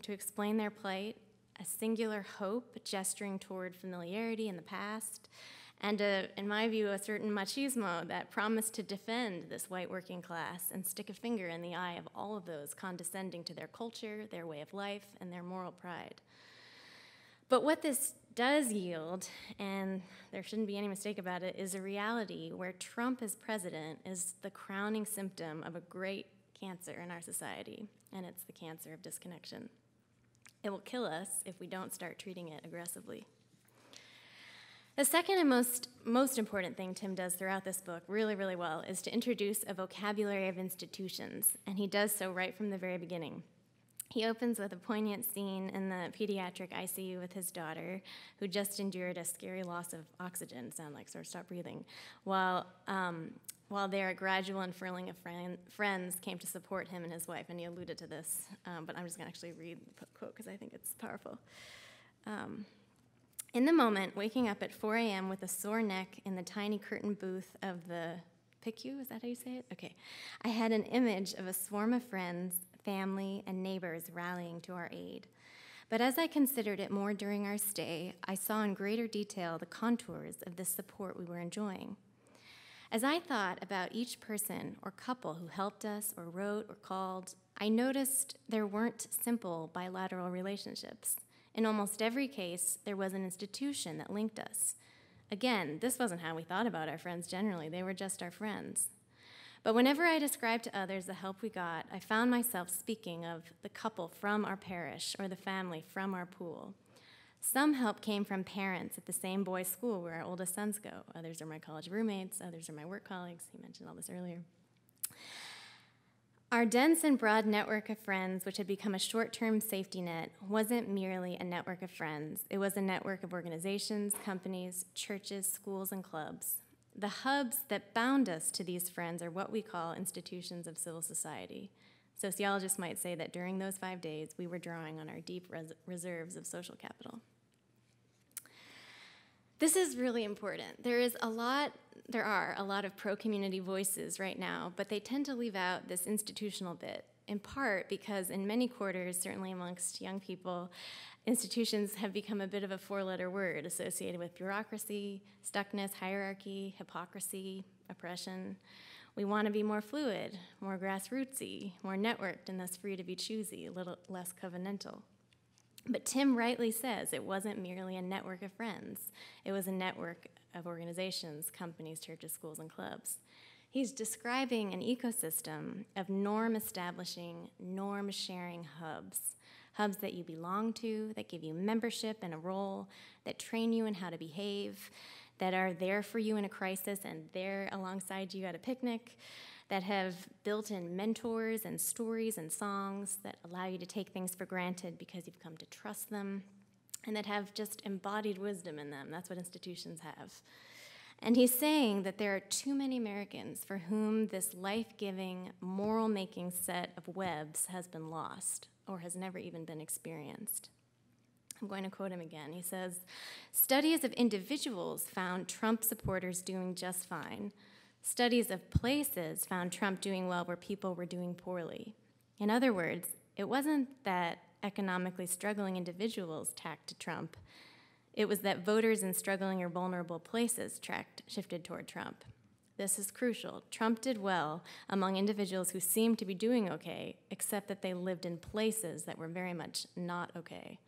to explain their plight, a singular hope gesturing toward familiarity in the past, and a, in my view, a certain machismo that promised to defend this white working class and stick a finger in the eye of all of those condescending to their culture, their way of life, and their moral pride. But what this does yield, and there shouldn't be any mistake about it, is a reality where Trump as president is the crowning symptom of a great cancer in our society, and it's the cancer of disconnection. It will kill us if we don't start treating it aggressively. The second and most, most important thing Tim does throughout this book, really, really well, is to introduce a vocabulary of institutions, and he does so right from the very beginning. He opens with a poignant scene in the pediatric ICU with his daughter, who just endured a scary loss of oxygen, sound like sort of stopped breathing, while, um, while there a gradual unfurling of friend, friends came to support him and his wife, and he alluded to this, um, but I'm just going to actually read the quote because I think it's powerful. Um, in the moment, waking up at 4 a.m. with a sore neck in the tiny curtain booth of the PICU, is that how you say it? Okay. I had an image of a swarm of friends, family, and neighbors rallying to our aid. But as I considered it more during our stay, I saw in greater detail the contours of the support we were enjoying. As I thought about each person or couple who helped us or wrote or called, I noticed there weren't simple bilateral relationships. In almost every case, there was an institution that linked us. Again, this wasn't how we thought about our friends generally, they were just our friends. But whenever I described to others the help we got, I found myself speaking of the couple from our parish or the family from our pool. Some help came from parents at the same boys' school where our oldest sons go. Others are my college roommates, others are my work colleagues. He mentioned all this earlier. Our dense and broad network of friends, which had become a short term safety net, wasn't merely a network of friends. It was a network of organizations, companies, churches, schools, and clubs. The hubs that bound us to these friends are what we call institutions of civil society. Sociologists might say that during those five days, we were drawing on our deep res- reserves of social capital. This is really important. There is a lot, there are a lot of pro community voices right now, but they tend to leave out this institutional bit, in part because in many quarters, certainly amongst young people, institutions have become a bit of a four letter word associated with bureaucracy, stuckness, hierarchy, hypocrisy, oppression. We want to be more fluid, more grassrootsy, more networked, and thus free to be choosy, a little less covenantal. But Tim rightly says it wasn't merely a network of friends, it was a network of organizations, companies, churches, schools, and clubs. He's describing an ecosystem of norm establishing, norm sharing hubs. Hubs that you belong to, that give you membership and a role, that train you in how to behave, that are there for you in a crisis and there alongside you at a picnic, that have built in mentors and stories and songs that allow you to take things for granted because you've come to trust them, and that have just embodied wisdom in them. That's what institutions have. And he's saying that there are too many Americans for whom this life giving, moral making set of webs has been lost or has never even been experienced. I'm going to quote him again. He says Studies of individuals found Trump supporters doing just fine. Studies of places found Trump doing well where people were doing poorly. In other words, it wasn't that economically struggling individuals tacked to Trump, it was that voters in struggling or vulnerable places tracked, shifted toward Trump. This is crucial. Trump did well among individuals who seemed to be doing okay, except that they lived in places that were very much not okay.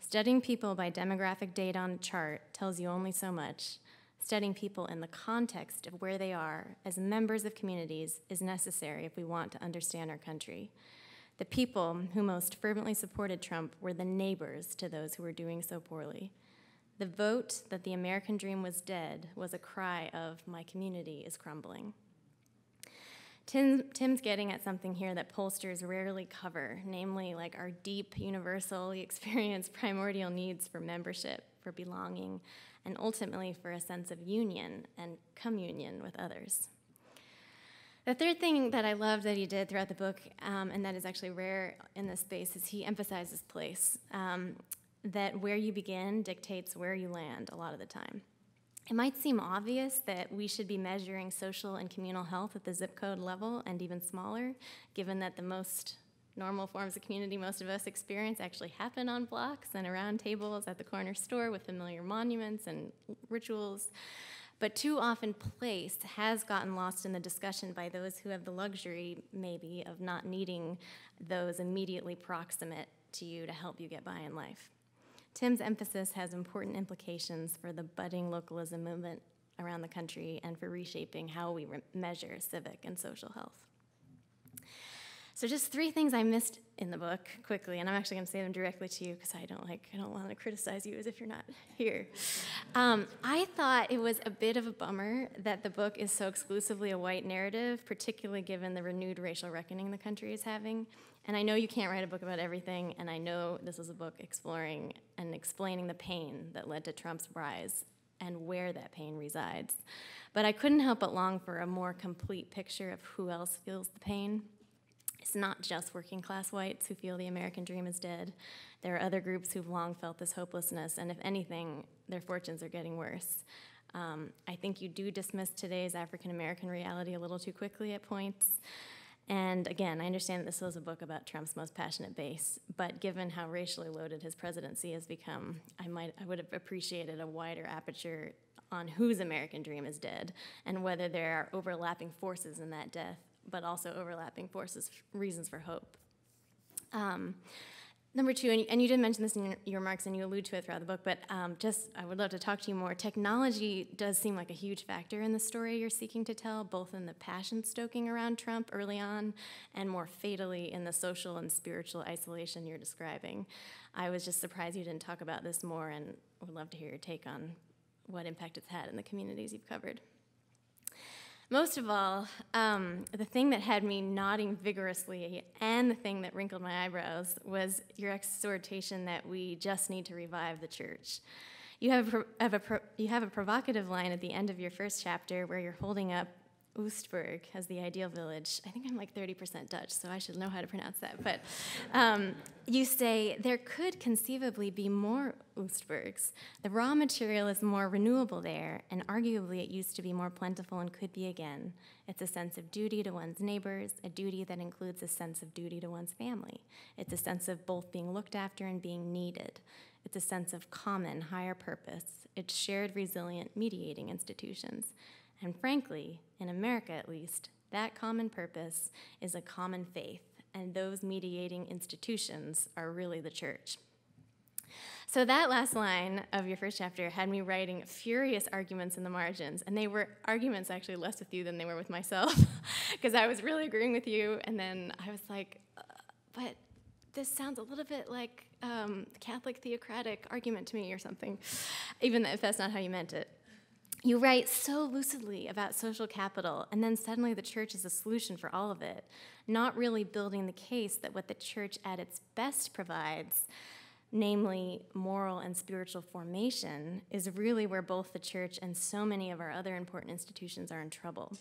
Studying people by demographic data on a chart tells you only so much. Studying people in the context of where they are as members of communities is necessary if we want to understand our country. The people who most fervently supported Trump were the neighbors to those who were doing so poorly. The vote that the American dream was dead was a cry of, My community is crumbling. Tim, Tim's getting at something here that pollsters rarely cover, namely, like our deep, universally [laughs] experienced primordial needs for membership, for belonging, and ultimately for a sense of union and communion with others. The third thing that I love that he did throughout the book, um, and that is actually rare in this space, is he emphasizes place. Um, that where you begin dictates where you land a lot of the time. It might seem obvious that we should be measuring social and communal health at the zip code level and even smaller, given that the most normal forms of community most of us experience actually happen on blocks and around tables at the corner store with familiar monuments and rituals. But too often, place has gotten lost in the discussion by those who have the luxury, maybe, of not needing those immediately proximate to you to help you get by in life. Tim's emphasis has important implications for the budding localism movement around the country and for reshaping how we re- measure civic and social health. So just three things I missed in the book quickly, and I'm actually going to say them directly to you because I don't like I don't want to criticize you as if you're not here. Um, I thought it was a bit of a bummer that the book is so exclusively a white narrative, particularly given the renewed racial reckoning the country is having. And I know you can't write a book about everything, and I know this is a book exploring and explaining the pain that led to Trump's rise and where that pain resides. But I couldn't help but long for a more complete picture of who else feels the pain. It's not just working class whites who feel the American dream is dead. There are other groups who've long felt this hopelessness, and if anything, their fortunes are getting worse. Um, I think you do dismiss today's African American reality a little too quickly at points. And again, I understand that this was a book about Trump's most passionate base, but given how racially loaded his presidency has become, I might I would have appreciated a wider aperture on whose American dream is dead and whether there are overlapping forces in that death, but also overlapping forces, reasons for hope. Um, Number two, and you, and you did mention this in your, your, remarks and you allude to it throughout the book, but um, just I would love to talk to you more. Technology does seem like a huge factor in the story you're seeking to tell, both in the passion stoking around Trump early on and more fatally in the social and spiritual isolation you're describing. I was just surprised you didn't talk about this more and would love to hear your take on what impact it's had in the communities you've covered. Most of all, um, the thing that had me nodding vigorously and the thing that wrinkled my eyebrows was your exhortation that we just need to revive the church. You have, a, have a, you have a provocative line at the end of your first chapter where you're holding up Oostburg as the ideal village. I think I'm like 30% Dutch, so I should know how to pronounce that. But um, you say there could conceivably be more Oostburgs. The raw material is more renewable there, and arguably it used to be more plentiful and could be again. It's a sense of duty to one's neighbors, a duty that includes a sense of duty to one's family. It's a sense of both being looked after and being needed. It's a sense of common, higher purpose. It's shared, resilient, mediating institutions. And frankly, in America at least, that common purpose is a common faith, and those mediating institutions are really the church. So, that last line of your first chapter had me writing furious arguments in the margins, and they were arguments actually less with you than they were with myself, [laughs] because I was really agreeing with you, and then I was like, uh, but this sounds a little bit like um, Catholic theocratic argument to me or something, even if that's not how you meant it. You write so lucidly about social capital, and then suddenly the church is a solution for all of it, not really building the case that what the church at its best provides, namely moral and spiritual formation, is really where both the church and so many of our other important institutions are in trouble.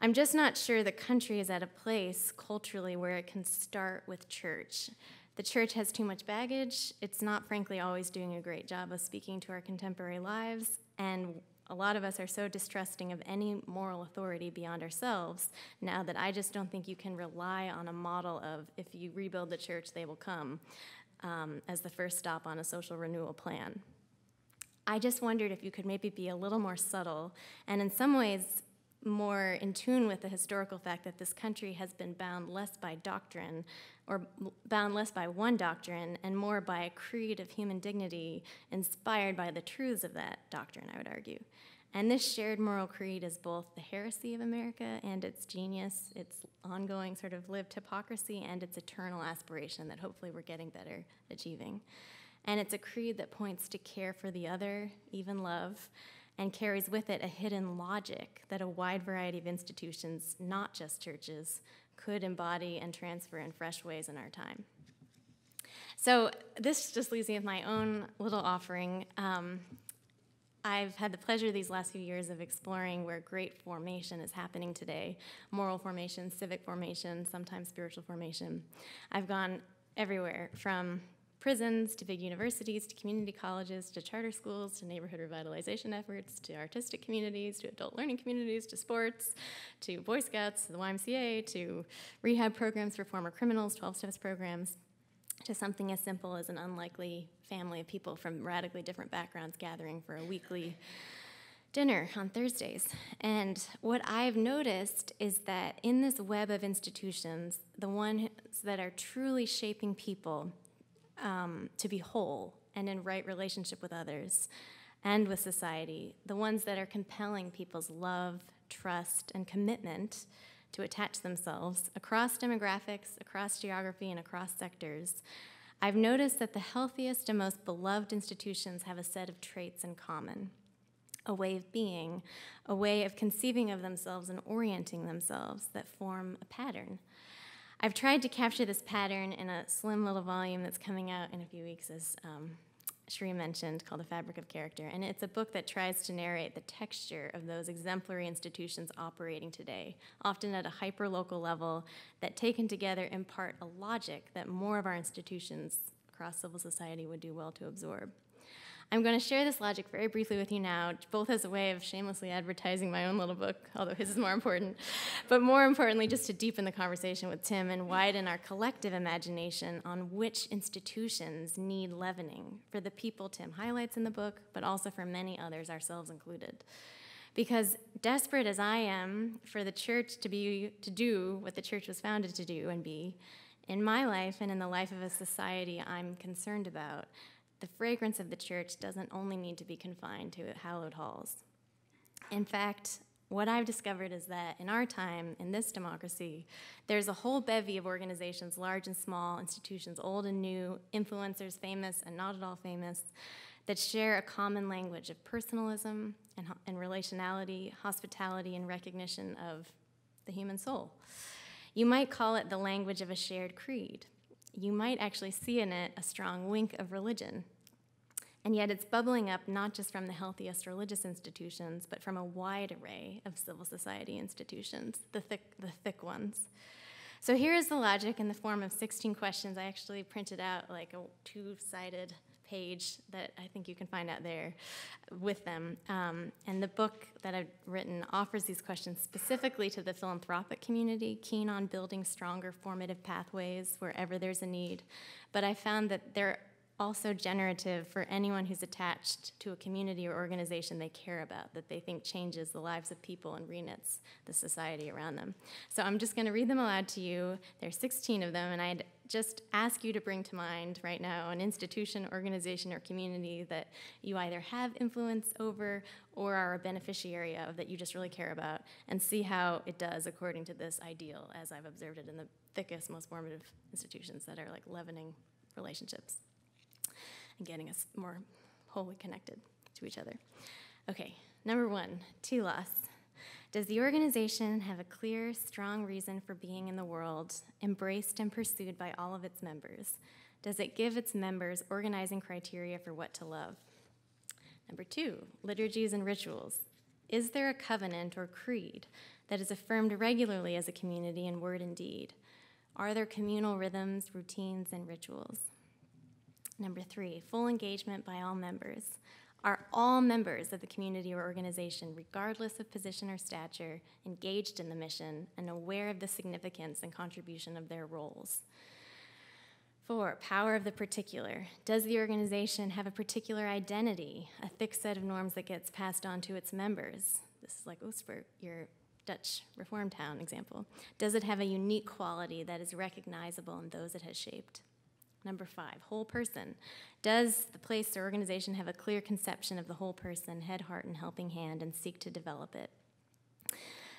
I'm just not sure the country is at a place culturally where it can start with church. The church has too much baggage. It's not, frankly, always doing a great job of speaking to our contemporary lives, and a lot of us are so distrusting of any moral authority beyond ourselves now that I just don't think you can rely on a model of if you rebuild the church, they will come um, as the first stop on a social renewal plan. I just wondered if you could maybe be a little more subtle and, in some ways, more in tune with the historical fact that this country has been bound less by doctrine or bound less by one doctrine and more by a creed of human dignity inspired by the truths of that doctrine, I would argue. And this shared moral creed is both the heresy of America and its genius, its ongoing sort of lived hypocrisy, and its eternal aspiration that hopefully we're getting better achieving. And it's a creed that points to care for the other, even love, and carries with it a hidden logic that a wide variety of institutions, not just churches, could embody and transfer in fresh ways in our time. So, this just leaves me with my own little offering. Um, I've had the pleasure these last few years of exploring where great formation is happening today moral formation, civic formation, sometimes spiritual formation. I've gone everywhere from prisons to big universities to community colleges to charter schools to neighborhood revitalization efforts to artistic communities to adult learning communities to sports to Boy Scouts to the YMCA to rehab programs for former criminals, 12 steps programs to something as simple as an unlikely family of people from radically different backgrounds gathering for a weekly dinner on Thursdays. And what I've noticed is that in this web of institutions, the ones that are truly shaping people um, to be whole and in right relationship with others and with society, the ones that are compelling people's love, trust, and commitment to attach themselves across demographics, across geography, and across sectors. I've noticed that the healthiest and most beloved institutions have a set of traits in common a way of being, a way of conceiving of themselves and orienting themselves that form a pattern. I've tried to capture this pattern in a slim little volume that's coming out in a few weeks, as um, mentioned, called The Fabric of Character. And it's a book that tries to narrate the texture of those exemplary institutions operating today, often at a hyper-local level, that taken together impart a logic that more of our institutions across civil society would do well to absorb. I'm going to share this logic very briefly with you now, both as a way of shamelessly advertising my own little book, although his is more important, but more importantly, just to deepen the conversation with Tim and widen our collective imagination on which institutions need leavening for the people Tim highlights in the book, but also for many others, ourselves included. Because desperate as I am for the church to be to do what the church was founded to do and be, in my life and in the life of a society I'm concerned about, the fragrance of the church doesn't only need to be confined to hallowed halls. In fact, what I've discovered is that in our time, in this democracy, there's a whole bevy of organizations, large and small, institutions, old and new, influencers, famous and not at all famous, that share a common language of personalism and, and relationality, hospitality, and recognition of the human soul. You might call it the language of a shared creed you might actually see in it a strong wink of religion. And yet it's bubbling up not just from the healthiest religious institutions, but from a wide array of civil society institutions, the thick, the thick ones. So here is the logic in the form of 16 questions. I actually printed out like a two sided page that I think you can find out there with them. Um, and the book that I've written offers these questions specifically to the philanthropic community, keen on building stronger formative pathways wherever there's a need. But I found that they're also generative for anyone who's attached to a community or organization they care about that they think changes the lives of people and reknits the society around them. So I'm just going to read them aloud to you. There's 16 of them, and I'd just ask you to bring to mind right now an institution, organization, or community that you either have influence over or are a beneficiary of that you just really care about, and see how it does according to this ideal as I've observed it in the thickest, most formative institutions that are like leavening relationships and getting us more wholly connected to each other. Okay, Number one, telos. Does the organization have a clear, strong reason for being in the world, embraced and pursued by all of its members? Does it give its members organizing criteria for what to love? Number two, liturgies and rituals. Is there a covenant or creed that is affirmed regularly as a community in word and deed? Are there communal rhythms, routines, and rituals? Number three, full engagement by all members. Are all members of the community or organization, regardless of position or stature, engaged in the mission and aware of the significance and contribution of their roles? Four, power of the particular. Does the organization have a particular identity, a thick set of norms that gets passed on to its members? This is like Oostburg, your Dutch Reform Town example. Does it have a unique quality that is recognizable in those it has shaped? Number five, whole person. Does the place or organization have a clear conception of the whole person, head, heart, and helping hand, and seek to develop it?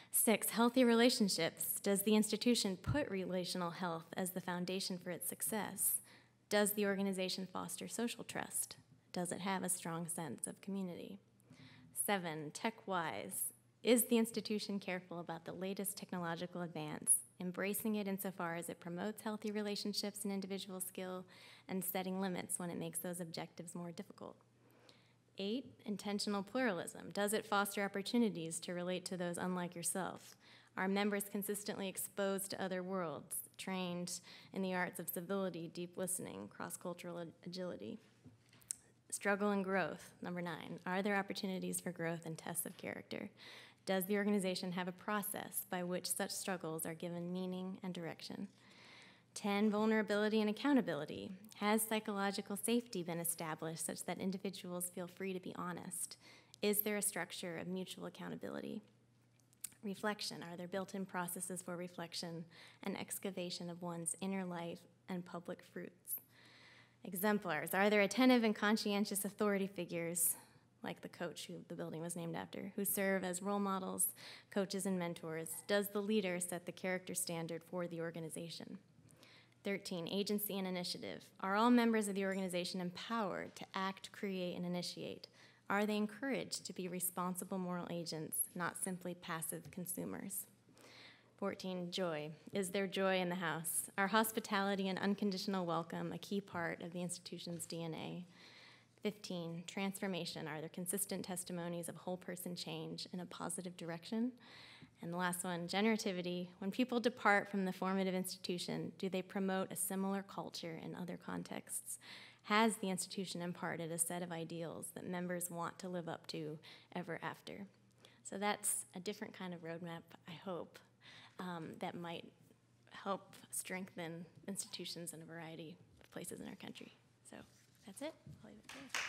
Six, healthy relationships. Does the institution put relational health as the foundation for its success? Does the organization foster social trust? Does it have a strong sense of community? Seven, tech wise. Is the institution careful about the latest technological advance, embracing it insofar as it promotes healthy relationships and individual skill, and setting limits when it makes those objectives more difficult? Eight, intentional pluralism. Does it foster opportunities to relate to those unlike yourself? Are members consistently exposed to other worlds, trained in the arts of civility, deep listening, cross cultural agility? Struggle and growth. Number nine, are there opportunities for growth and tests of character? Does the organization have a process by which such struggles are given meaning and direction? 10. Vulnerability and accountability. Has psychological safety been established such that individuals feel free to be honest? Is there a structure of mutual accountability? Reflection. Are there built in processes for reflection and excavation of one's inner life and public fruits? Exemplars. Are there attentive and conscientious authority figures, like the coach who the building was named after, who serve as role models, coaches, and mentors? Does the leader set the character standard for the organization? 13, agency and initiative. Are all members of the organization empowered to act, create, and initiate? Are they encouraged to be responsible moral agents, not simply passive consumers? 14, joy. Is there joy in the house? Are hospitality and unconditional welcome a key part of the institution's DNA? 15, transformation. Are there consistent testimonies of whole person change in a positive direction? And the last one, generativity. When people depart from the formative institution, do they promote a similar culture in other contexts? Has the institution imparted a set of ideals that members want to live up to ever after? So that's a different kind of roadmap, I hope, um, that might help strengthen institutions in a variety of places in our country. So that's it. I'll leave it there.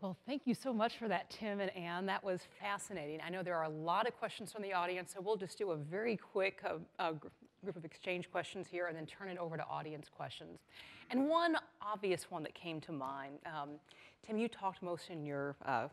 Well, thank you so much for that, Tim and Anne. That was fascinating. I know there are a lot of questions from the audience, so we'll just do a very quick uh, uh, group of exchange questions here and then turn it over to audience questions. And one obvious one that came to mind, um, Tim, you talked most in your, uh,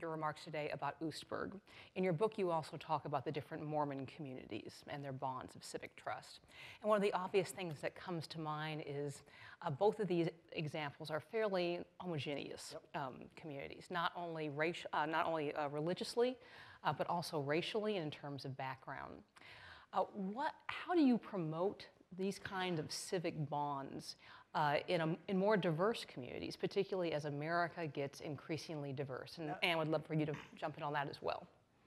your remarks today about Oostburg. In your book, you also talk about the different Mormon communities and their bonds of civic trust. And one of the obvious things that comes to mind is uh, both of these examples are fairly homogeneous yep. um, communities, not only, raci- uh, not only uh, religiously, uh, but also racially and in terms of background. Uh, what, how do you promote these kind of civic bonds uh, in, a, in more diverse communities, particularly as America gets increasingly diverse. And Anne would love for you to jump in on that as well.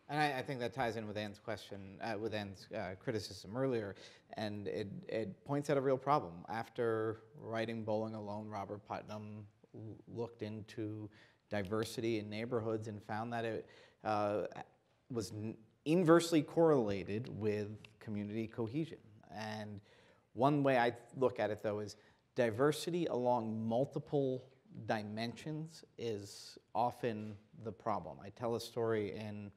And I, I think that ties in with Anne's question, uh, with Anne's uh, criticism earlier, and it, it points out a real problem. After writing Bowling Alone, Robert Putnam looked into diversity in neighborhoods and found that it uh, was inversely correlated with community cohesion. And one way I look at it, though, is diversity along multiple dimensions is often the problem. I tell a story in,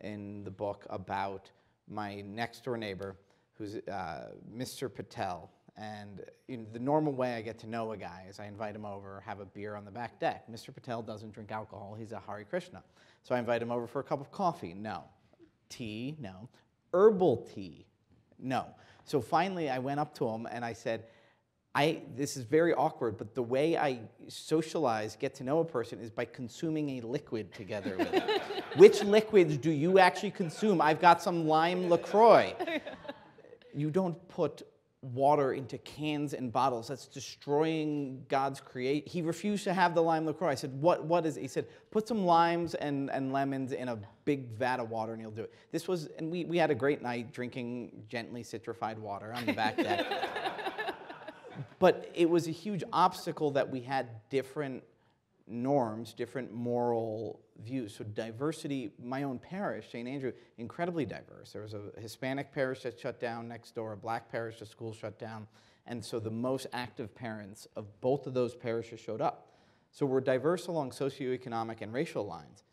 in the book about my next door neighbor, who's uh, Mr. Patel, And the normal way I get to know a guy is I invite him over, have a beer on the back deck. Mr. Patel doesn't drink alcohol, he's a Hare Krishna. So I invite him over for a cup of coffee. No. Tea? No. Herbal tea? No. So finally I went up to him and I said, I, this is very awkward, but the way I socialize, get to know a person is by consuming a liquid together with them. [laughs] Which liquids do you actually consume? I've got some lime LaCroix. [laughs] You don't put water into cans and bottles. That's destroying God's create. He refused to have the lime LaCroix. I said, what, what is it? He said, put some limes and, and lemons in a big vat of water and he'll do it. This was, and we, we had a great night drinking gently citrified water on the back deck [laughs] but it was a huge obstacle that we had different norms, different moral views. So diversity, my own parish, St. Andrew, incredibly diverse. There was a Hispanic parish that shut down next door, a black parish, the school shut down. And so the most active parents of both of those parishes showed up. So we're diverse along socioeconomic and racial lines,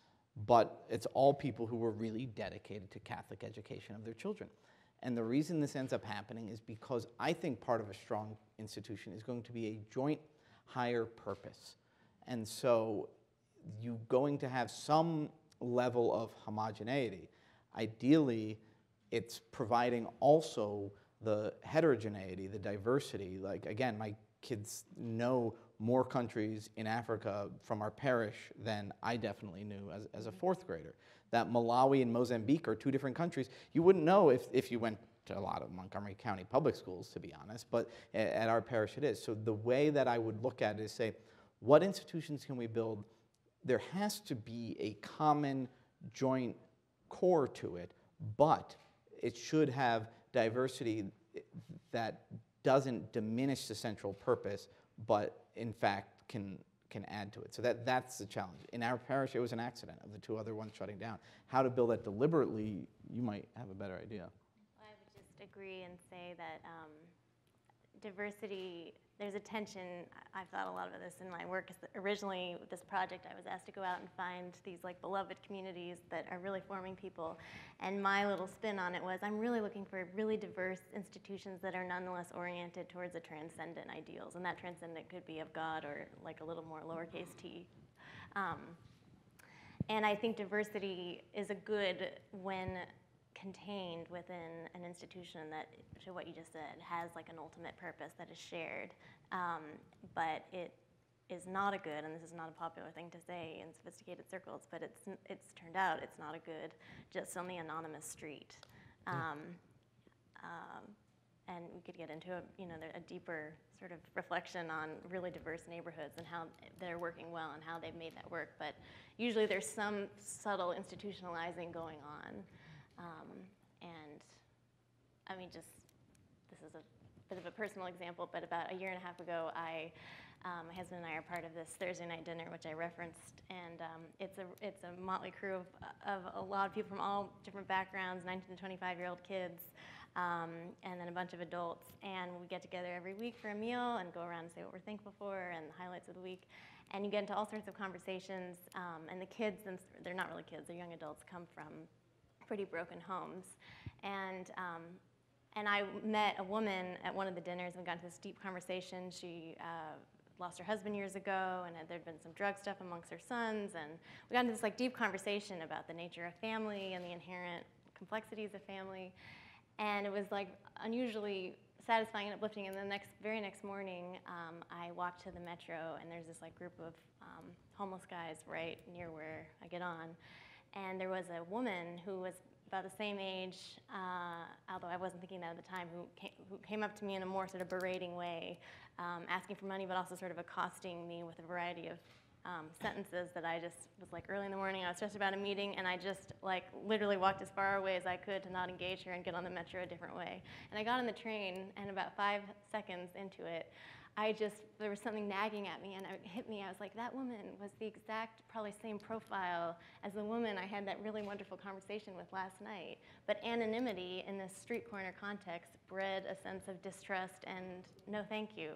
but it's all people who were really dedicated to Catholic education of their children. And the reason this ends up happening is because I think part of a strong institution is going to be a joint higher purpose. And so you're going to have some level of homogeneity. Ideally, it's providing also the heterogeneity, the diversity. Like, again, my kids know more countries in Africa from our parish than I definitely knew as, as a mm-hmm. fourth grader that Malawi and Mozambique are two different countries. You wouldn't know if, if you went to a lot of Montgomery County public schools, to be honest, but at our parish it is. So the way that I would look at it is say, what institutions can we build? There has to be a common joint core to it, but it should have diversity that doesn't diminish the central purpose, but in fact can can add to it. So that, that's the challenge. In our parish, it was an accident of the two other ones shutting down. How to build that deliberately, you might have a better idea. I would just agree and say that um, diversity, there's a tension. I've thought a lot about this in my work. Originally, with this project, I was asked to go out and find these like beloved communities that are really forming people. And my little spin on it was I'm really looking for really diverse institutions that are nonetheless oriented towards a transcendent ideals. And that transcendent could be of God or like a little more lowercase t. Um, and I think diversity is a good when contained within an institution that, to what you just said, has like an ultimate purpose that is shared. Um, but it is not a good, and this is not a popular thing to say in sophisticated circles, but it's, it's turned out it's not a good just on the anonymous street. Um, um, and we could get into a, you know, a deeper sort of reflection on really diverse neighborhoods and how they're working well and how they've made that work. But usually there's some subtle institutionalizing going on. Um, and I mean, just this is a bit of a personal example, but about a year and a half ago, I, um, my husband and I are part of this Thursday night dinner, which I referenced, and um, it's a it's a motley crew of, of a lot of people from all different backgrounds, 19 to 25 year old kids. Um, and then a bunch of adults, and we get together every week for a meal and go around and say what we're thankful for and the highlights of the week. And you get into all sorts of conversations, um, and the kids, they're not really kids, they're young adults, come from pretty broken homes. And, um, and I met a woman at one of the dinners and got into this deep conversation. She uh, lost her husband years ago and there'd been some drug stuff amongst her sons. And we got into this like deep conversation about the nature of family and the inherent complexities of family. And it was like unusually satisfying and uplifting. And the next, very next morning, um, I walked to the metro, and there's this like group of um, homeless guys right near where I get on, and there was a woman who was about the same age, uh, although I wasn't thinking that at the time, who came, who came up to me in a more sort of berating way, um, asking for money, but also sort of accosting me with a variety of um, sentences that I just was like early in the morning, I was stressed about a meeting, and I just like literally walked as far away as I could to not engage her and get on the metro a different way. And I got on the train, and about five seconds into it, I just, there was something nagging at me and it hit me. I was like, that woman was the exact, probably same profile as the woman I had that really wonderful conversation with last night. But anonymity in this street corner context bred a sense of distrust and no thank you.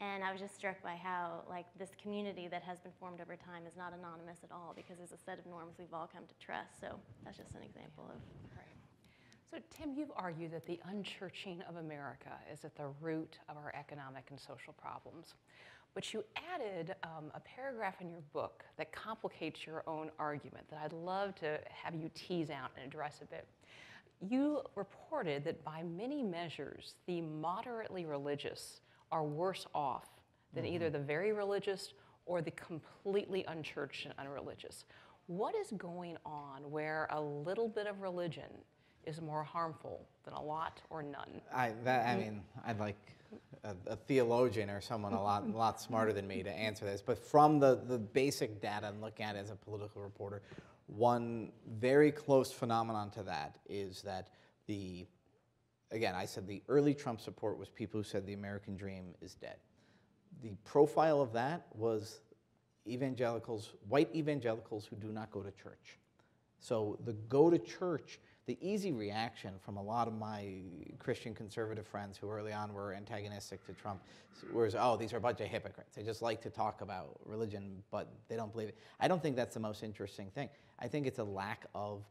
And I was just struck by how, like, this community that has been formed over time is not anonymous at all because there's a set of norms we've all come to trust. So that's just an example of. So, Tim, you've argued that the unchurching of America is at the root of our economic and social problems. But you added um, a paragraph in your book that complicates your own argument that I'd love to have you tease out and address a bit. You reported that by many measures, the moderately religious are worse off than mm-hmm. either the very religious or the completely unchurched and unreligious. What is going on where a little bit of religion is more harmful than a lot or none? I, that, I mm-hmm. mean, I'd like a, a, theologian or someone a lot, lot smarter than me to answer this. But from the, the basic data and looking at it as a political reporter, one very close phenomenon to that is that the, again, I said the early Trump support was people who said the American dream is dead. The profile of that was evangelicals, white evangelicals who do not go to church. So the go to church, the easy reaction from a lot of my Christian conservative friends who early on were antagonistic to Trump was, oh, these are a bunch of hypocrites. They just like to talk about religion, but they don't believe it. I don't think that's the most interesting thing. I think it's a lack of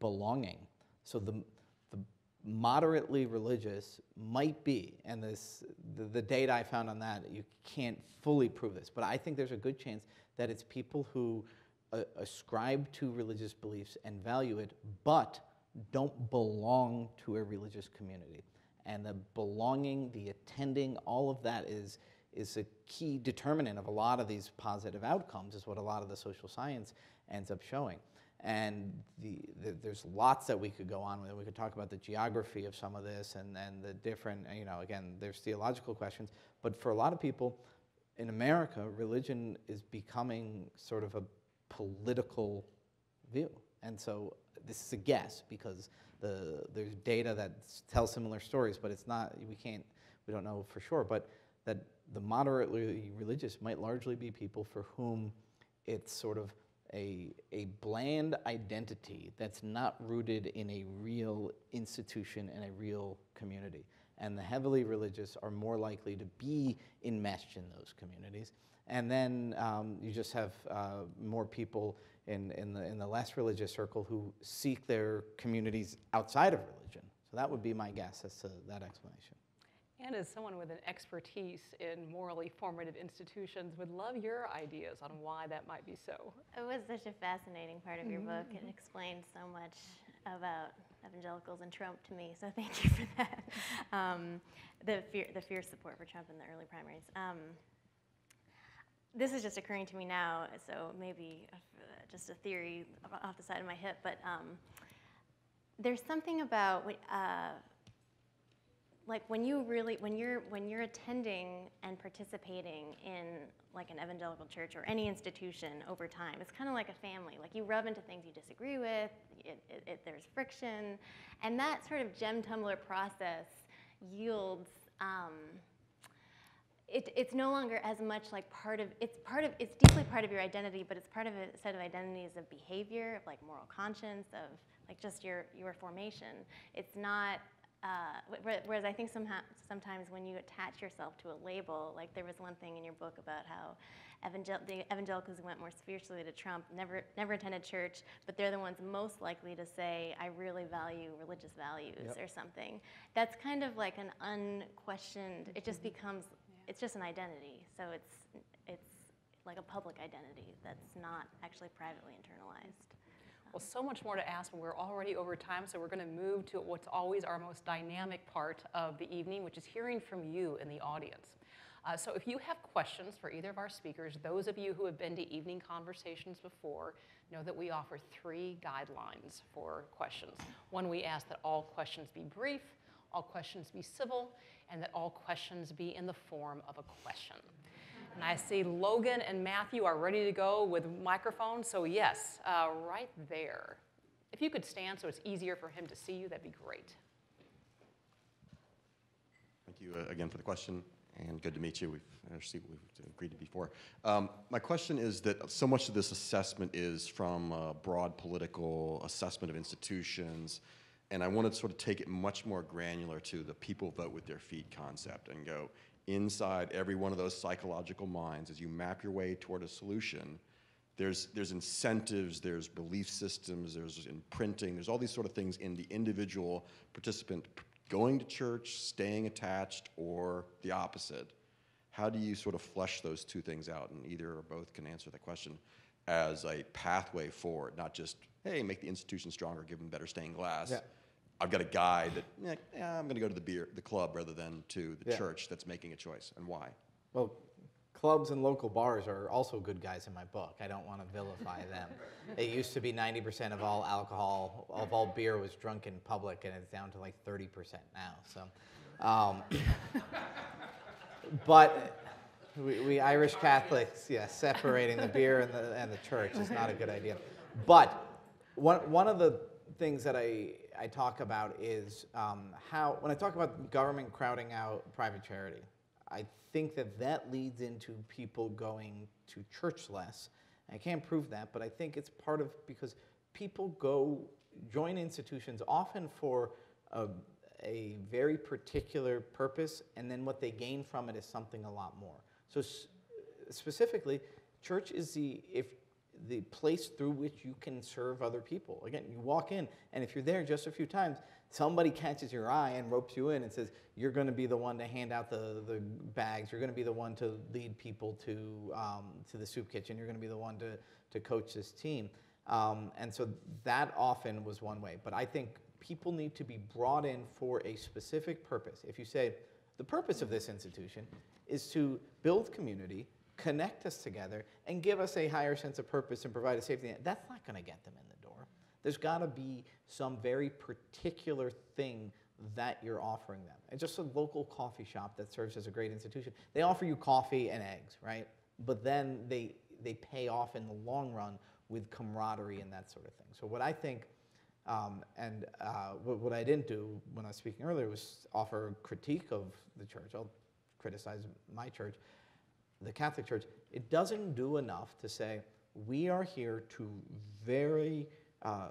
belonging. So the, the moderately religious might be, and this the, the data I found on that, you can't fully prove this, but I think there's a good chance that it's people who uh, ascribe to religious beliefs and value it, but don't belong to a religious community. And the belonging, the attending, all of that is, is a key determinant of a lot of these positive outcomes, is what a lot of the social science ends up showing. And the, the, there's lots that we could go on with. We could talk about the geography of some of this and, and the different, you know, again, there's theological questions. But for a lot of people in America, religion is becoming sort of a political view. And so this is a guess because the, there's data that tells similar stories, but it's not, we can't, we don't know for sure. But that the moderately religious might largely be people for whom it's sort of a, a bland identity that's not rooted in a real institution and a real community. And the heavily religious are more likely to be enmeshed in those communities. And then um, you just have uh, more people in, in, the, in the less religious circle who seek their communities outside of religion. So that would be my guess as to that explanation. And as someone with an expertise in morally formative institutions, would love your ideas on why that might be so. It was such a fascinating part of your mm-hmm. book. It explained so much about evangelicals and Trump to me, so thank you for that. [laughs] Um, the, fear, the fierce support for Trump in the early primaries. Um, this is just occurring to me now, so maybe uh, just a theory off the side of my hip, but um, there's something about uh, like when you really when you're when you're attending and participating in like an evangelical church or any institution over time it's kind of like a family. Like you rub into things you disagree with it, it, it, there's friction and that sort of gem tumbler process yields um, it, it's no longer as much like part of it's part of it's deeply part of your identity but it's part of a set of identities of behavior of like moral conscience of like just your your formation it's not uh, whereas I think somehow, sometimes when you attach yourself to a label, like there was one thing in your book about how evangel- the evangelicals who went more spiritually to Trump never, never attended church, but they're the ones most likely to say, I really value religious values yep. or something. That's kind of like an unquestioned, it just mm-hmm. becomes. It's just an identity. So it's, it's like a public identity that's not actually privately internalized. Well, so much more to ask, but we're already over time, so we're going to move to what's always our most dynamic part of the evening, which is hearing from you in the audience. Uh, so if you have questions for either of our speakers, those of you who have been to evening conversations before know that we offer three guidelines for questions. One, we ask that all questions be brief, all questions be civil, and that all questions be in the form of a question. And I see Logan and Matthew are ready to go with microphones. So, yes, uh, right there. If you could stand so it's easier for him to see you, that'd be great. Thank you uh, again for the question, and good to meet you. We've actually we've agreed to before. Um, my question is that so much of this assessment is from a broad political assessment of institutions, and I wanted to sort of take it much more granular to the people vote with their feet concept and go, inside every one of those psychological minds as you map your way toward a solution, there's, there's incentives, there's belief systems, there's imprinting, there's all these sort of things in the individual participant going to church, staying attached, or the opposite. How do you sort of flesh those two things out? And either or both can answer the question as a pathway forward, not just, hey, make the institution stronger, give them better stained glass. Yeah. I've got a guy that, yeah, I'm going to go to the beer, the club rather than to the Yeah. church that's making a choice, and why? Well, clubs and local bars are also good guys in my book. I don't want to vilify them. [laughs] it used to be 90% of all alcohol, of all beer was drunk in public, and it's down to like 30% now. So, um, [laughs] but we, we Irish Catholics, yeah, separating the beer and the, and the church is not a good idea. But one, one of the things that I, I talk about is um, how, when I talk about government crowding out private charity, I think that that leads into people going to church less. I can't prove that, but I think it's part of because people go join institutions often for a, a very particular purpose, and then what they gain from it is something a lot more. So specifically, church is the if the place through which you can serve other people. Again, you walk in, and if you're there just a few times, somebody catches your eye and ropes you in and says, You're going to be the one to hand out the, the bags, you're going to be the one to lead people to, um, to the soup kitchen, you're going to be the one to, to coach this team. Um, and so that often was one way. But I think people need to be brought in for a specific purpose. If you say, the purpose of this institution is to build community, connect us together, and give us a higher sense of purpose and provide a safety net. That's not going to get them in the door. There's got to be some very particular thing that you're offering them. And just a local coffee shop that serves as a great institution. They offer you coffee and eggs, right? But then they they pay off in the long run with camaraderie and that sort of thing. So what I think um, and uh, what, what I didn't do when I was speaking earlier was offer a critique of the church. I'll criticize my church, the Catholic Church. It doesn't do enough to say we are here to very uh,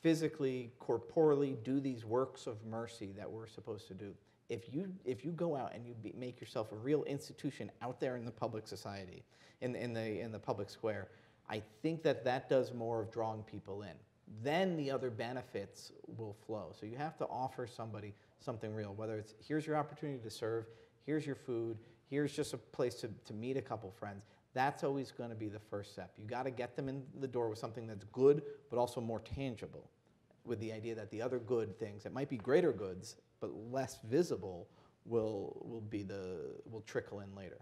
physically, corporally do these works of mercy that we're supposed to do. If you, if you go out and you be, make yourself a real institution out there in the public society, in, in, the, in the public square, I think that that does more of drawing people in. Then the other benefits will flow. So you have to offer somebody something real, whether it's here's your opportunity to serve, here's your food, here's just a place to, to meet a couple friends. That's always going to be the first step. You got to get them in the door with something that's good, but also more tangible, with the idea that the other good things, that might be greater goods, but less visible, will, will, be the, will trickle in later.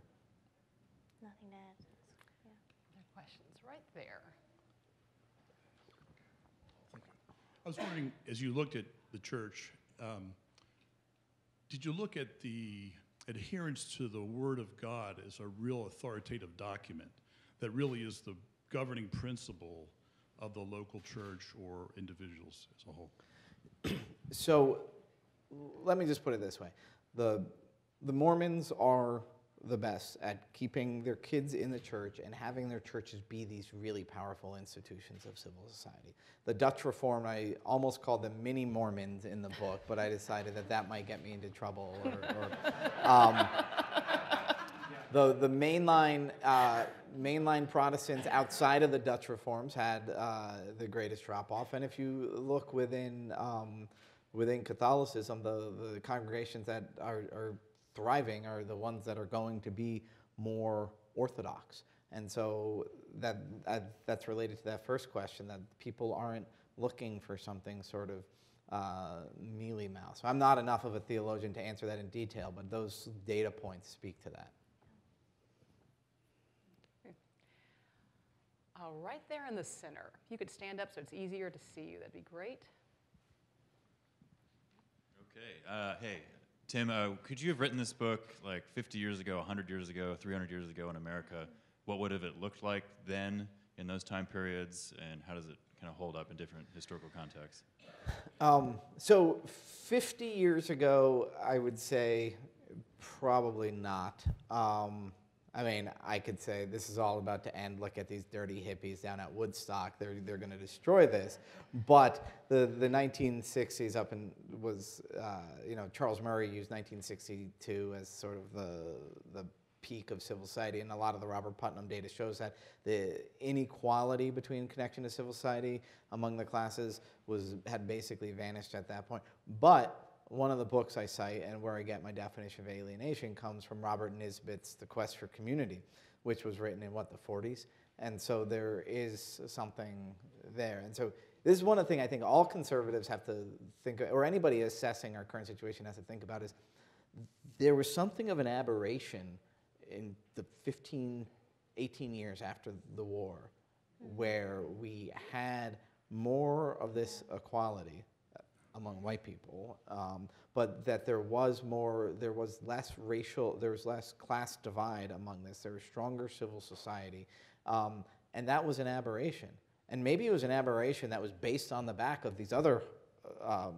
Nothing to add. Yeah. Other questions right there. I was wondering, as you looked at the church, um, did you look at the adherence to the Word of God as a real authoritative document that really is the governing principle of the local church or individuals as a whole? So let me just put it this way the, the Mormons are the best at keeping their kids in the church and having their churches be these really powerful institutions of civil society. The Dutch Reformed, I almost called them mini Mormons in the book, but I decided that that might get me into trouble. Or, or, um, the, the mainline, uh, mainline Protestants outside of the Dutch reforms had uh, the greatest drop off. And if you look within, um, within Catholicism, the, the congregations that are, are thriving are the ones that are going to be more orthodox. And so that, that, that's related to that first question that people aren't looking for something sort of uh, mealy mouth. So I'm not enough of a theologian to answer that in detail, but those data points speak to that. Uh, right there in the center. If you could stand up so it's easier to see you, that'd be great. Okay. Uh, hey, Tim, uh, could you have written this book like 50 years ago, 100 years ago, 300 years ago in America? What would have it looked like then in those time periods, and how does it kind of hold up in different historical contexts? Um, so 50 years ago, I would say probably not. Um, I mean, I could say this is all about to end. Look at these dirty hippies down at Woodstock. They're, they're going to destroy this. But the, the 1960s up in was, uh, you know, Charles Murray used 1962 as sort of the, the peak of civil society, and a lot of the Robert Putnam data shows that the inequality between connection to civil society among the classes was had basically vanished at that point. But one of the books I cite and where I get my definition of alienation comes from Robert Nisbet's The Quest for Community, which was written in what the 40s, and so there is something there. And so this is one of the things I think all conservatives have to think, or anybody assessing our current situation has to think about is there was something of an aberration in the 15, 18 years after the war mm-hmm. where we had more of this equality among white people, um, but that there was more, there was less racial, there was less class divide among this. There was stronger civil society, um, and that was an aberration. And maybe it was an aberration that was based on the back of these other um,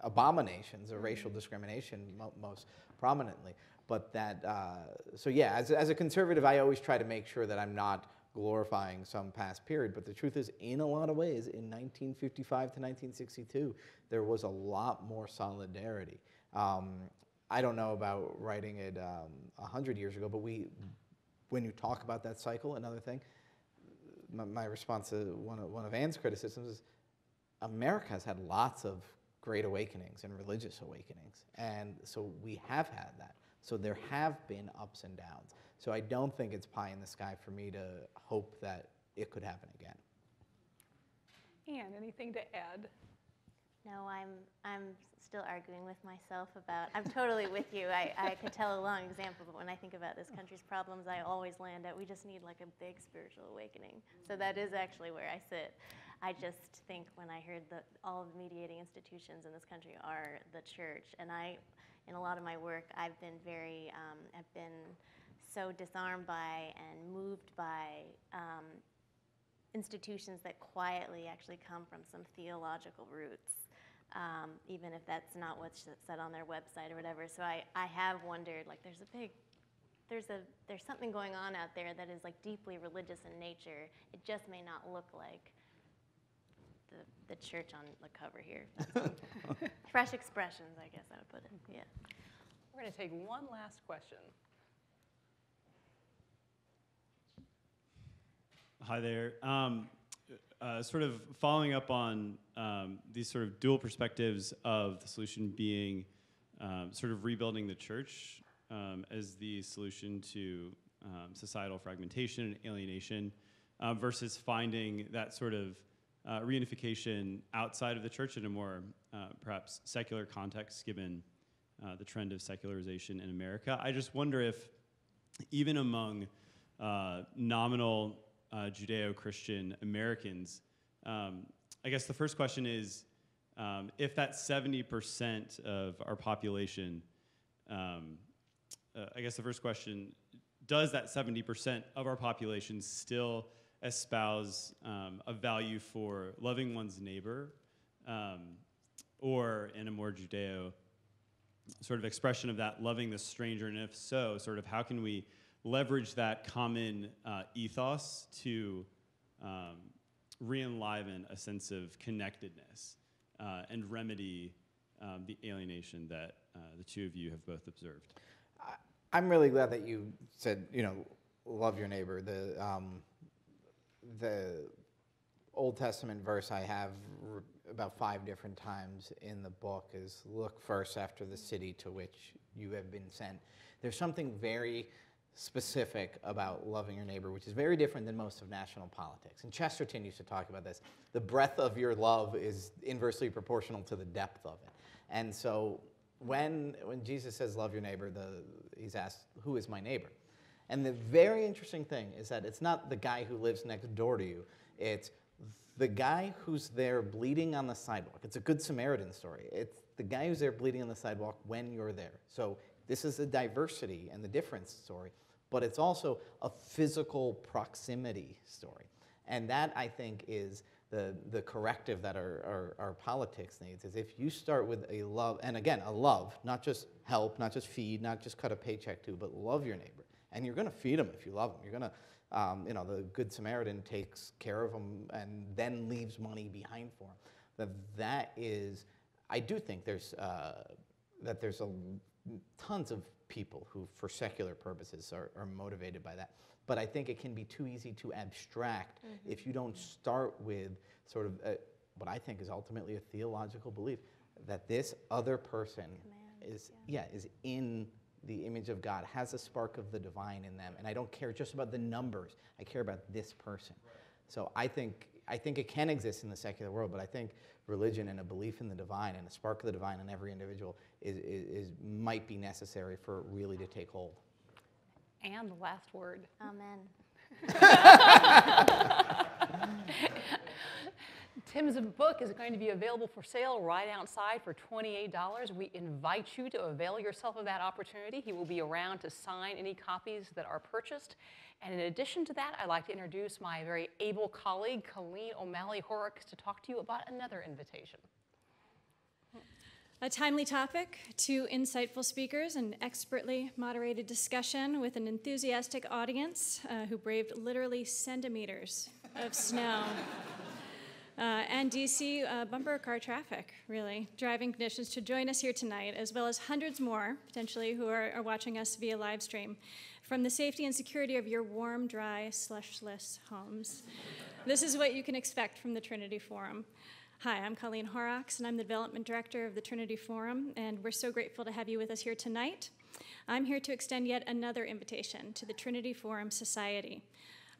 abominations of racial discrimination, mo- most prominently. But that, uh, so yeah, as, as a conservative, I always try to make sure that I'm not glorifying some past period. But the truth is, in a lot of ways, in 1955 to 1962, there was a lot more solidarity. Um, I don't know about writing it um, 100 years ago, but we, when you talk about that cycle, another thing, my, my response to one of, one of Anne's criticisms is America has had lots of great awakenings and religious awakenings. And so we have had that. So there have been ups and downs. So I don't think it's pie in the sky for me to hope that it could happen again. Anne, anything to add? No, I'm, I'm still arguing with myself about, I'm totally with you. I, I could tell a long example, but when I think about this country's problems, I always land at we just need like a big spiritual awakening. So that is actually where I sit. I just think when I heard that all of the mediating institutions in this country are the church, and I, in a lot of my work, I've been very, um, I've been so disarmed by and moved by um, institutions that quietly actually come from some theological roots, um, even if that's not what's said on their website or whatever. So I, I have wondered, like, there's a big, there's a, there's something going on out there that is like deeply religious in nature. It just may not look like the, the church on the cover here. [laughs] Fresh expressions, I guess I would put it. Yeah. We're going to take one last question. Hi there. Um, uh, sort of following up on um, these sort of dual perspectives of the solution being um, sort of rebuilding the church um, as the solution to um, societal fragmentation and alienation uh, versus finding that sort of uh, reunification outside of the church in a more uh, perhaps secular context given uh, the trend of secularization in America. I just wonder if even among uh, nominal uh, Judeo Christian Americans. Um, I guess the first question is um, if that 70% of our population, um, uh, I guess the first question does that 70% of our population still espouse um, a value for loving one's neighbor um, or in a more Judeo sort of expression of that, loving the stranger? And if so, sort of how can we leverage that common uh, ethos to um, re-enliven a sense of connectedness uh, and remedy um, the alienation that uh, the two of you have both observed. I'm really glad that you said, you know, love your neighbor. The, um, the Old Testament verse I have about five different times in the book is look first after the city to which you have been sent. There's something very specific about loving your neighbor, which is very different than most of national politics. And Chesterton used to talk about this. The breadth of your love is inversely proportional to the depth of it. And so when, when Jesus says, love your neighbor, the, he's asked, who is my neighbor? And the very interesting thing is that it's not the guy who lives next door to you, it's the guy who's there bleeding on the sidewalk. It's a Good Samaritan story. It's the guy who's there bleeding on the sidewalk when you're there. So this is the diversity and the difference story but it's also a physical proximity story. And that, I think, is the, the corrective that our, our, our, politics needs is if you start with a love, and again, a love, not just help, not just feed, not just cut a paycheck to, but love your neighbor. And you're going to feed them if you love them. You're going to, um, you know, the Good Samaritan takes care of them and then leaves money behind for them. That that is, I do think there's, uh, that there's a tons of people who, for secular purposes, are, are motivated by that. But I think it can be too easy to abstract mm-hmm. if you don't start with sort of a, what I think is ultimately a theological belief that this other person is yeah is in the image of God, has a spark of the divine in them, and I don't care just about the numbers. I care about this person. So I think I think it can exist in the secular world, but I think religion and a belief in the divine and a spark of the divine in every individual is, is, is might be necessary for really to take hold. And the last word. Amen. [laughs] [laughs] Tim's book is going to be available for sale right outside for $28. We invite you to avail yourself of that opportunity. He will be around to sign any copies that are purchased. And in addition to that, I'd like to introduce my very able colleague, Colleen O'Malley Horrocks, to talk to you about another invitation. A timely topic, two insightful speakers, an expertly moderated discussion with an enthusiastic audience uh, who braved literally centimeters of snow. [laughs] Uh, and DC uh, bumper car traffic, really, driving conditions to join us here tonight, as well as hundreds more, potentially, who are, are watching us via live stream from the safety and security of your warm, dry, slushless homes. this is what you can expect from the Trinity Forum. Hi, I'm Colleen Horrocks, and I'm the Development Director of the Trinity Forum, and we're so grateful to have you with us here tonight. I'm here to extend yet another invitation to the Trinity Forum Society.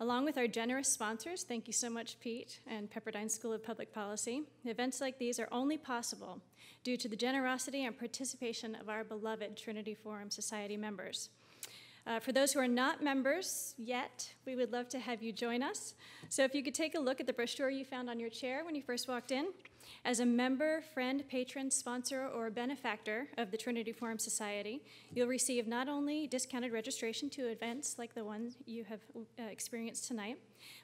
Along with our generous sponsors, thank you so much, Pete and Pepperdine School of Public Policy, events like these are only possible due to the generosity and participation of our beloved Trinity Forum Society members. Uh, for those who are not members yet, we would love to have you join us. So if you could take a look at the brochure you found on your chair when you first walked in. As a member, friend, patron, sponsor, or benefactor of the Trinity Forum Society, you'll receive not only discounted registration to events like the one you have uh, experienced tonight,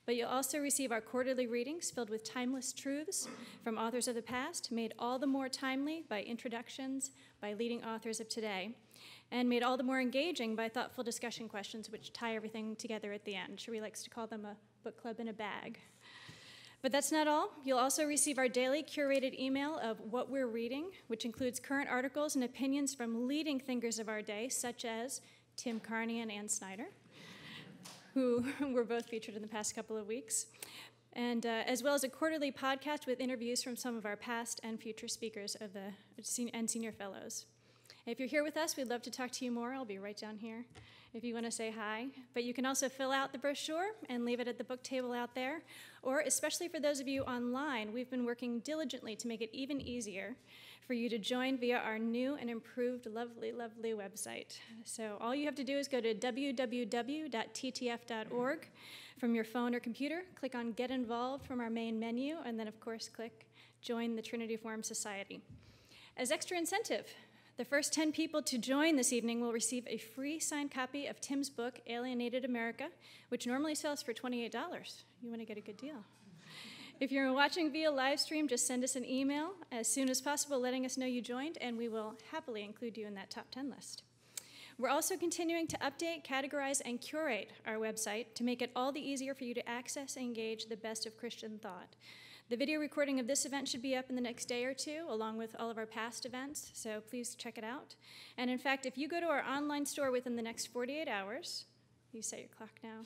but you'll also receive our quarterly readings filled with timeless truths from authors of the past, made all the more timely by introductions by leading authors of today and made all the more engaging by thoughtful discussion questions which tie everything together at the end. Cherie likes to call them a book club in a bag. But that's not all. You'll also receive our daily curated email of what we're reading, which includes current articles and opinions from leading thinkers of our day, such as Tim Carney and Anne Snyder, who [laughs] were both featured in the past couple of weeks, and uh, as well as a quarterly podcast with interviews from some of our past and future speakers of the and senior fellows. If you're here with us, we'd love to talk to you more. I'll be right down here if you want to say hi. But you can also fill out the brochure and leave it at the book table out there. Or, especially for those of you online, we've been working diligently to make it even easier for you to join via our new and improved, lovely, lovely website. So, all you have to do is go to www.ttf.org from your phone or computer, click on Get Involved from our main menu, and then, of course, click Join the Trinity Forum Society. As extra incentive, the first 10 people to join this evening will receive a free signed copy of Tim's book, Alienated America, which normally sells for $28. You want to get a good deal. If you're watching via live stream, just send us an email as soon as possible letting us know you joined, and we will happily include you in that top 10 list. We're also continuing to update, categorize, and curate our website to make it all the easier for you to access and engage the best of Christian thought. The video recording of this event should be up in the next day or two, along with all of our past events, so please check it out. And in fact, if you go to our online store within the next 48 hours, you set your clock now,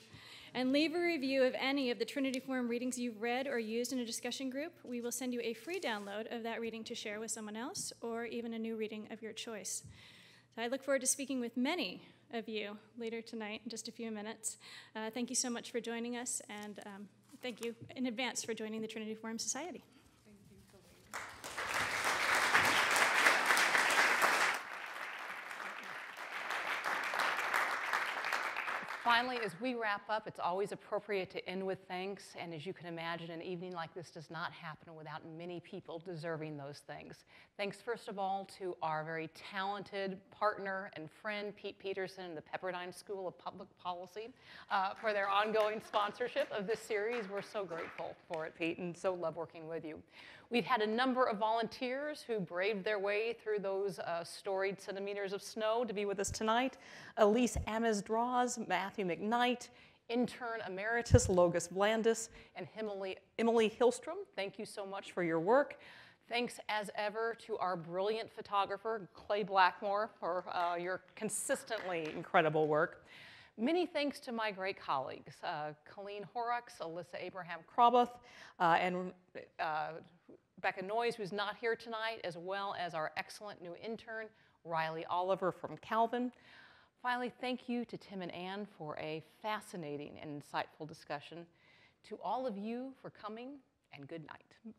and leave a review of any of the Trinity Forum readings you've read or used in a discussion group, we will send you a free download of that reading to share with someone else, or even a new reading of your choice. So I look forward to speaking with many of you later tonight in just a few minutes. Uh, thank you so much for joining us, and um, Thank you in advance for joining the Trinity Forum Society. Finally, as we wrap up, it's always appropriate to end with thanks. And as you can imagine, an evening like this does not happen without many people deserving those things. Thanks, first of all, to our very talented partner and friend, Pete Peterson, and the Pepperdine School of Public Policy uh, for their ongoing sponsorship of this series. We're so grateful for it, Pete, and so love working with you. We've had a number of volunteers who braved their way through those uh, storied centimeters of snow to be with us tonight. Elise Amesdraws, Matthew McKnight, intern emeritus Logus Blandis, and Emily, Emily Hillstrom. Thank you so much for your work. Thanks as ever to our brilliant photographer, Clay Blackmore, for uh, your consistently incredible work. Many thanks to my great colleagues, uh, Colleen Horrocks, Alyssa Abraham Kraboth, uh, and uh, Becca Noyes, who's not here tonight, as well as our excellent new intern, Riley Oliver from Calvin. Finally, thank you to Tim and Anne for a fascinating and insightful discussion. To all of you for coming, and good night.